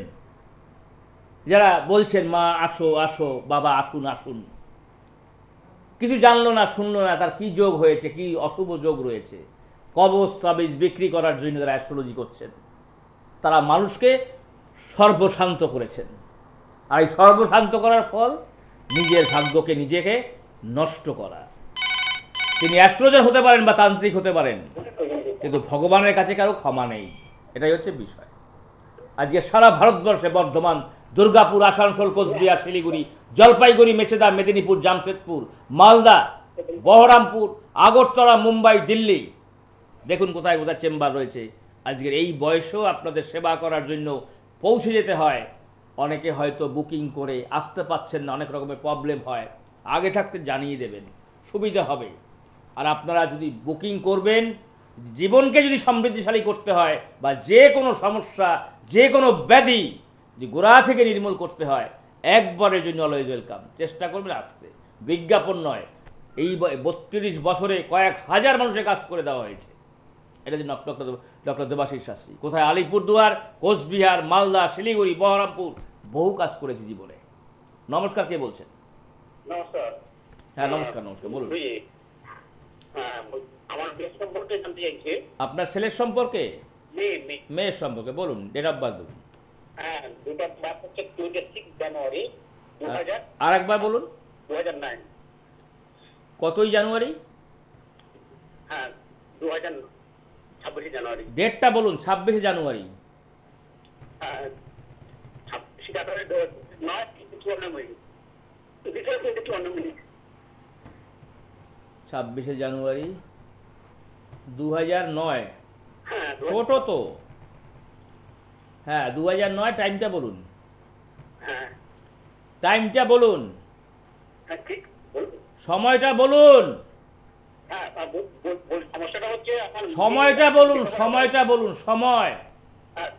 যারা বলছেন, মা, আসো আসো, বাবা, আসুন আসুন। কিছু জানলো না, শুনলো না, তার কি যোগ হয়েছে, কি অশুভ যোগ রয়েছে? কবচ তাবিজ বিক্রি করার জন্য তারা অ্যাস্ট্রোলজি করছেন? তারা মানুষকে সর্বশান্ত করেছেন। আর এই সর্বশান্ত করার ফল নিজের ভাগ্যকে, নিজেকে নষ্ট করা। তিনি অ্যাস্ট্রোলজার হতে পারেন বা তান্ত্রিক হতে পারেন, কিন্তু ভগবানের কাছে কারও ক্ষমা নেই। এটাই হচ্ছে বিষয়। আজকে সারা ভারতবর্ষে বর্ধমান দুর্গাপুর, আসানসোল, কোচবিহার, শিলিগুড়ি, জলপাইগুড়ি মেছেদা মেদিনীপুর, জামশেদপুর, মালদা, বহরামপুর, আগরতলা, মুম্বাই, দিল্লি। দেখুন কোথায় কোথায় চেম্বার রয়েছে। আজকের এই বয়সেও আপনাদের সেবা করার জন্য পৌঁছে যেতে হয়। অনেকে হয়তো বুকিং করে আসতে পাচ্ছেন না, অনেক রকমের প্রবলেম হয়। আগে থাকতে জানিয়ে দেবেন, সুবিধা হবে। আর আপনারা যদি বুকিং করবেন, জীবনকে যদি সমৃদ্ধিশালী করতে হয়, বা যে কোনো সমস্যা, যে কোনো ব্যাধি যদি গোড়া থেকে নির্মূল করতে হয় একবারের জন্য অলওয়েজ ওয়েলকাম। চেষ্টা করবেন আসতে বিজ্ঞাপন নয় এই বত্রিশ বছরে কয়েক হাজার মানুষের কাজ করে দেওয়া হয়েছে। এটা হচ্ছে ডক্টর ডক্টর দেবাশিস শাস্ত্রী। কোথায়? আলিপুরদুয়ার কোচবিহার মালদা শিলিগুড়ি বহরমপুর। বহু কাজ করেছি জীবনে। নমস্কার কে বলছেন? নমস্কার। হ্যাঁ নমস্কার নমস্কার বলুন। হ্যাঁ আপনার ছেলের সম্পর্কে? মেয়ে মেয়ে। মেয়ের সম্পর্কে বলুন ডেট অফ বার্থ বলুন। আর একবার বলুন। কতই জানুয়ারি? হ্যাঁ জানুয়ারি। ডেটটা বলুন ছাব্বিশে জানুয়ারি। হ্যাঁ ছাব্বিশে জানুয়ারি দু হাজার নয়। হ্যাঁ ছোট তো। হ্যাঁ দু হাজার নয় টাইমটা বলুন। হ্যাঁ। টাইমটা বলুন। হ্যাঁ ঠিক বলুন। সময়টা বলুন। হ্যাঁ সময়টা বলুন সময়টা বলুন সময়। হ্যাঁ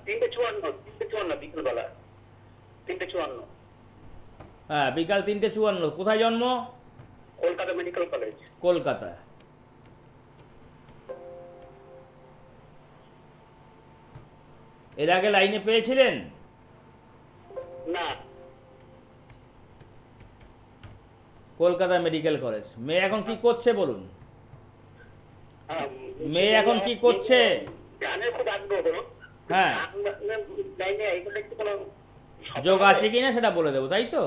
হ্যাঁ বিকাল তিনটে চুয়ান্ন। কোথায় জন্ম? Kolkata medical college. কলকাতা এর আগে লাইনে পেয়েছিলেন? না। Kolkata medical college. মেয়ে এখন কি করছে বলুন? হ্যাঁ, মেয়ে এখন কি করছে? হ্যাঁ। যোগ আছে? কিনা সেটা বলে দেবো তাই তো?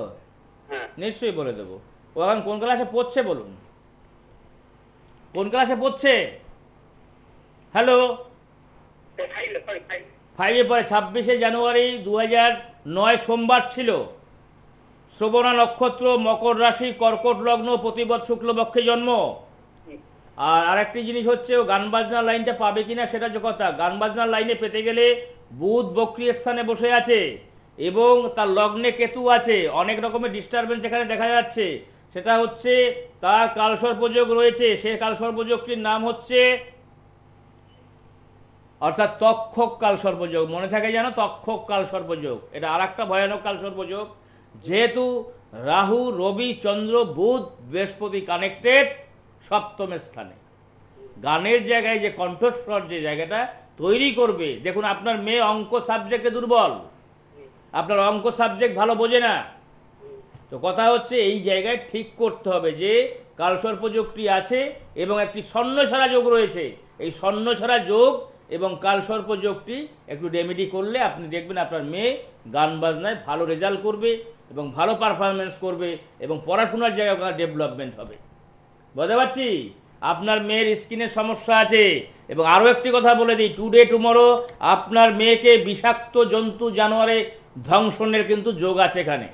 হ্যাঁ। নিশ্চয়ই বলে দেবো। ও এখন কোন ক্লাসে পড়ছে বলুন? কোন ক্লাসে পড়ছে? হ্যালো? ফাইভে পরে ছাব্বিশে জানুয়ারি দু নয় সোমবার ছিল। শ্রবণা নক্ষত্র, মকর রাশি, কর্কট লগ্ন প্রতিবৎ শুক্লপক্ষে জন্ম। আর আরেকটি জিনিস হচ্ছে, ও গান বাজনার লাইনটা পাবে কিনা সেটা যে কথা। গান বাজনার লাইনে পেতে গেলে বুধ বক্রিয় স্থানে বসে আছে এবং তার লগ্নে কেতু আছে। অনেক রকমের ডিস্টারবেন্স এখানে দেখা যাচ্ছে। সেটা হচ্ছে তার কালসর্পযোগ রয়েছে। সে কালসর্পযোগটির নাম হচ্ছে অর্থাৎ তক্ষক কাল সর্পযোগ মনে থাকে যেন তক্ষক কাল সর্পযোগ এটা আর একটা ভয়ানক কাল সর্পযোগ যেহেতু রাহু, রবি, চন্দ্র, বুধ, বৃহস্পতি কানেক্টেড সপ্তম স্থানে। গানের জায়গায় যে কণ্ঠস্বর যে জায়গাটা তৈরি করবে, দেখুন আপনার মেয়ে অঙ্ক সাবজেক্টে দুর্বল। আপনার অঙ্ক সাবজেক্ট ভালো বোঝে না। তো কথা হচ্ছে এই জায়গায় ঠিক করতে হবে যে কালসর্পযোগটি আছে এবং একটি স্বর্ণছাড়া যোগ রয়েছে। এই স্বর্ণছাড়া যোগ এবং কালসর্পযোগটি একটু রেমেডি করলে আপনি দেখবেন আপনার মেয়ে গান বাজনায় ভালো রেজাল্ট করবে এবং ভালো পারফরমেন্স করবে এবং পড়াশোনার জায়গায় ডেভেলপমেন্ট হবে। বুঝতে পারছি? আপনার মেয়ের স্কিনের সমস্যা আছে এবং আরও একটি কথা বলে দিই টুডে টুমরো আপনার মেয়েকে বিষাক্ত জন্তু জানোয়ারে ধ্বংসনের কিন্তু যোগ আছে এখানে।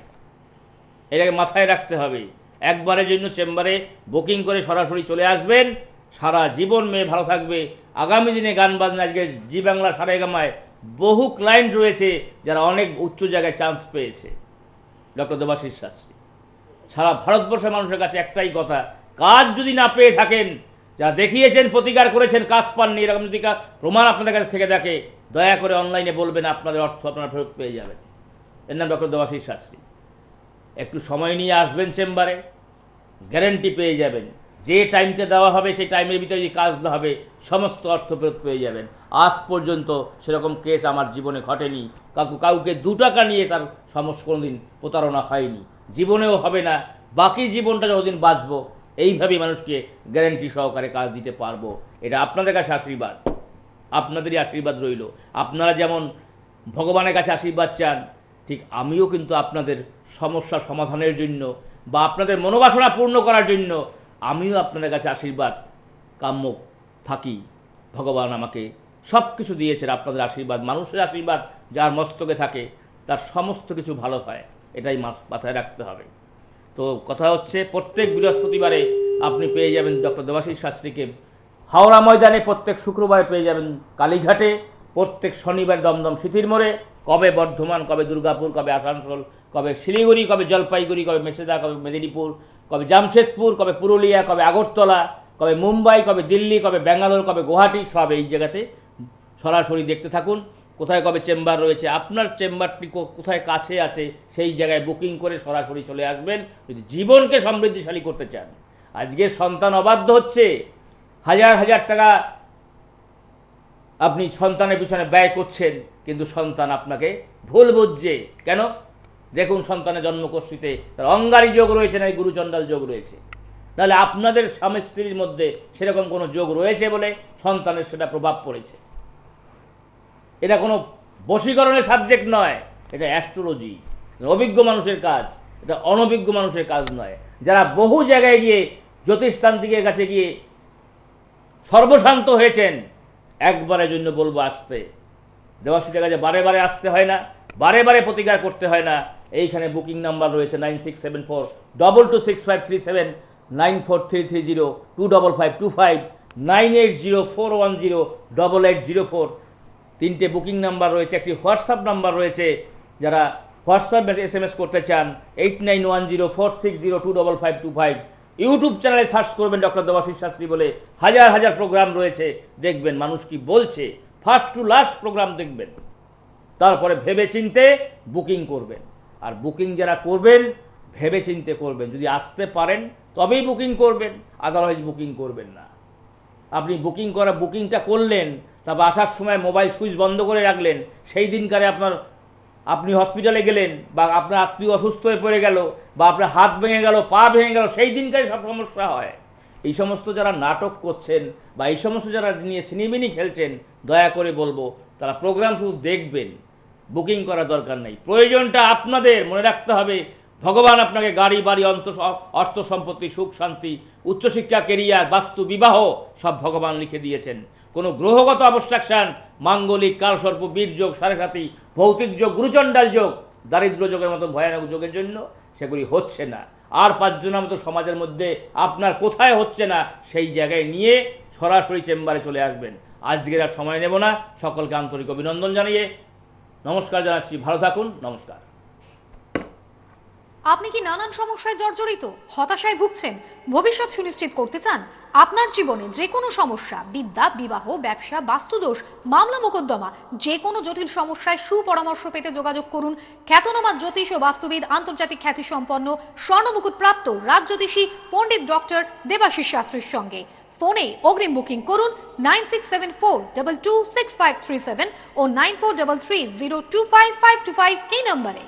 এটাকে মাথায় রাখতে হবে। একবারের জন্য চেম্বারে বুকিং করে সরাসরি চলে আসবেন। সারা জীবন মেয়ে ভালো থাকবে। আগামী দিনে গান বাজনা আজকে জি বাংলা সারেগামায় বহু ক্লায়েন্ট রয়েছে যারা অনেক উচ্চ জায়গায় চান্স পেয়েছে। ডক্টর দেবাশিস শাস্ত্রী। সারা ভারতবর্ষের মানুষের কাছে একটাই কথা, কাজ যদি না পেয়ে থাকেন যা দেখিয়েছেন, প্রতিকার করেছেন কাজ পাননি, এরকম যদি প্রমাণ আপনাদের কাছে থেকে থাকে দয়া করে অনলাইনে বলবেন, আপনাদের অর্থ আপনারা ফেরত পেয়ে যাবেন। এর নাম ডক্টর দেবাশিস শাস্ত্রী। একটু সময় নিয়ে আসবেন চেম্বারে গ্যারেন্টি পেয়ে যাবেন। যে টাইমটা দেওয়া হবে, সেই টাইমের ভিতরে যদি কাজ দেওয়া হবে, সমস্ত অর্থ ফেরত পেয়ে যাবেন। আজ পর্যন্ত সেরকম কেস আমার জীবনে ঘটেনি। কাউকে কাউকে দু টাকা নিয়ে তার সমস্যা কোনোদিন প্রতারণা হয়নি। জীবনেও হবে না, বাকি জীবনটা যতদিন বাঁচব এইভাবেই মানুষকে গ্যারেন্টি সহকারে কাজ দিতে পারব। এটা আপনাদের কাছে আশীর্বাদ। আপনাদেরই আশীর্বাদ রইল। আপনারা যেমন ভগবানের কাছে আশীর্বাদ চান, ঠিক আমিও কিন্তু আপনাদের সমস্যা সমাধানের জন্য বা আপনাদের মনোবাসনা পূর্ণ করার জন্য আমিও আপনাদের কাছে আশীর্বাদ, কাম্য থাকি ভগবান আমাকে সব কিছু দিয়েছেন, আপনাদের আশীর্বাদ, মানুষের আশীর্বাদ যার মস্তকে থাকে, তার সমস্ত কিছু ভালো হয়, এটাই মাথ- মাথায় রাখতে হবে। তো কথা হচ্ছে, প্রত্যেক বৃহস্পতিবারে আপনি পেয়ে যাবেন ডক্টর দেবাশিস শাস্ত্রীকে। হাওড়া ময়দানে প্রত্যেক শুক্রবারে পেয়ে যাবেন কালীঘাটে, প্রত্যেক শনিবার দমদম সিথির মোড়ে কবে বর্ধমান, কবে দুর্গাপুর, কবে আসানসোল, কবে শিলিগুড়ি, কবে জলপাইগুড়ি, কবে মেসেদা, কবে মেদিনীপুর, কবে জামশেদপুর, কবে পুরুলিয়া, কবে আগরতলা, কবে মুম্বাই, কবে দিল্লি, কবে ব্যাঙ্গালোর, কবে গুয়াহাটি, সব এই জায়গাতে সরাসরি দেখতে থাকুন। কোথায় কবে চেম্বার রয়েছে, আপনার চেম্বারটি কোথায় কাছে আছে, সেই জায়গায় বুকিং করে সরাসরি চলে আসবেন। যদি জীবনকে সমৃদ্ধিশালী করতে চান আজকে সন্তান অবাধ্য হচ্ছে, হাজার হাজার টাকা আপনি সন্তানের পিছনে ব্যয় করছেন, কিন্তু সন্তান আপনাকে ভুল বুঝছে। কেন? দেখুন, সন্তানের জন্মকোষ্ঠীতে তার অঙ্গারী যোগ রয়েছে না এই গুরুচণ্ডাল যোগ রয়েছে। তাহলে আপনাদের স্বামী স্ত্রীর মধ্যে সেরকম কোনো যোগ রয়েছে বলে সন্তানের সেটা প্রভাব পড়েছে। এটা কোনো বশীকরণের সাবজেক্ট নয়, এটা অ্যাস্ট্রোলজি। অভিজ্ঞ মানুষের কাজ, এটা অনভিজ্ঞ মানুষের কাজ নয়। যারা বহু জায়গায় গিয়ে জ্যোতিষতান্ত্রিকের কাছে গিয়ে সর্বশান্ত হয়েছেন একবারের জন্য বলব আসতে। দেওয়াশিদের কাছে বারে বারে আসতে হয় না, বারে বারে প্রতিকার করতে হয় না। এইখানে বুকিং নাম্বার রয়েছে nine six seven four double two six five three seven nine four three three zero two double five two five nine eight zero four one zero double eight zero four তিনটে booking number রয়েছে, একটি WhatsApp number রয়েছে। যারা WhatsApp S M S করতে চান eight nine one zero four six zero two double five two five YouTube চ্যানেলে search করবেন doctor Debashis Shastri বলে হাজার হাজার প্রোগ্রাম রয়েছে, দেখবেন মানুষ কি বলছে। ফার্স্ট টু লাস্ট প্রোগ্রাম দেখবেন। তারপরে ভেবে চিনতে বুকিং করবেন। আর বুকিং যারা করবেন ভেবে চিনতে করবেন। যদি আসতে পারেন, তবেই বুকিং করবেন। আদারওয়াইজ বুকিং করবেন না। আপনি বুকিং করা বুকিংটা করলেন, তারপর আসার সময় মোবাইল সুইচ বন্ধ করে রাখলেন, সেই দিনকারে আপনার আপনি হসপিটালে গেলেন বা আপনার আত্মীয় অসুস্থ হয়ে পড়ে গেল বা আপনার হাত ভেঙে গেল, পা ভেঙে গেল, সেই দিনকারে সব সমস্যা হয়। এই সমস্ত যারা নাটক করছেন বা এই সমস্ত যারা নিয়ে সিনেমিনি খেলছেন, দয়া করে বলব, তারা প্রোগ্রাম শুধু দেখবেন। বুকিং করার দরকার নেই। প্রয়োজনটা আপনাদের, মনে রাখতে হবে, ভগবান আপনাকে গাড়ি, বাড়ি, অন্ত, অর্থ সম্পত্তি, সুখ, শান্তি, উচ্চশিক্ষা কেরিয়ার বাস্তু, বিবাহ সব ভগবান লিখে দিয়েছেন। কোনো গ্রহগত অবস্ট্রাকশান, মাঙ্গলিক, কালসর্প, বীর যোগ সাড়ে সাথী ভৌতিক যোগ, গুরুচণ্ডাল যোগ, দারিদ্র যোগের মতো ভয়ানক যোগের জন্য সেগুলি হচ্ছে না। আর পাঁচজনের মতো সমাজের মধ্যে আপনার কোথায় হচ্ছে না, সেই জায়গায় নিয়ে সরাসরি চেম্বারে চলে আসবেন। আজকের আর সময় নেব না। সকলকে আন্তরিক অভিনন্দন জানিয়ে নমস্কার জানাচ্ছি। ভালো থাকুন। নমস্কার। আপনি কি নানান সমস্যায় জর্জরিত, হতাশায় ভুগছেন? ভবিষ্যৎ সুনিশ্চিত করতে চান? আপনার জীবনে যে কোনো সমস্যা, বিদ্যা, বিবাহ, ব্যবসা, বাস্তুদোষ, মামলা মোকদ্দমা, যে কোনো জটিল সমস্যায় সুপরামর্শ পেতে যোগাযোগ করুন। খ্যাতনামা জ্যোতিষ ও বাস্তুবিদ আন্তর্জাতিক খ্যাতিসম্পন্ন স্বর্ণমুকুট প্রাপ্ত রাজজ্যোতিষী পণ্ডিত ডক্টর দেবাশিস শাস্ত্রীর সঙ্গে। ফোনে অগ্রিম বুকিং করুন nine six seven four double two six five three seven ও nine four double three zero two five five two five এই নম্বরে।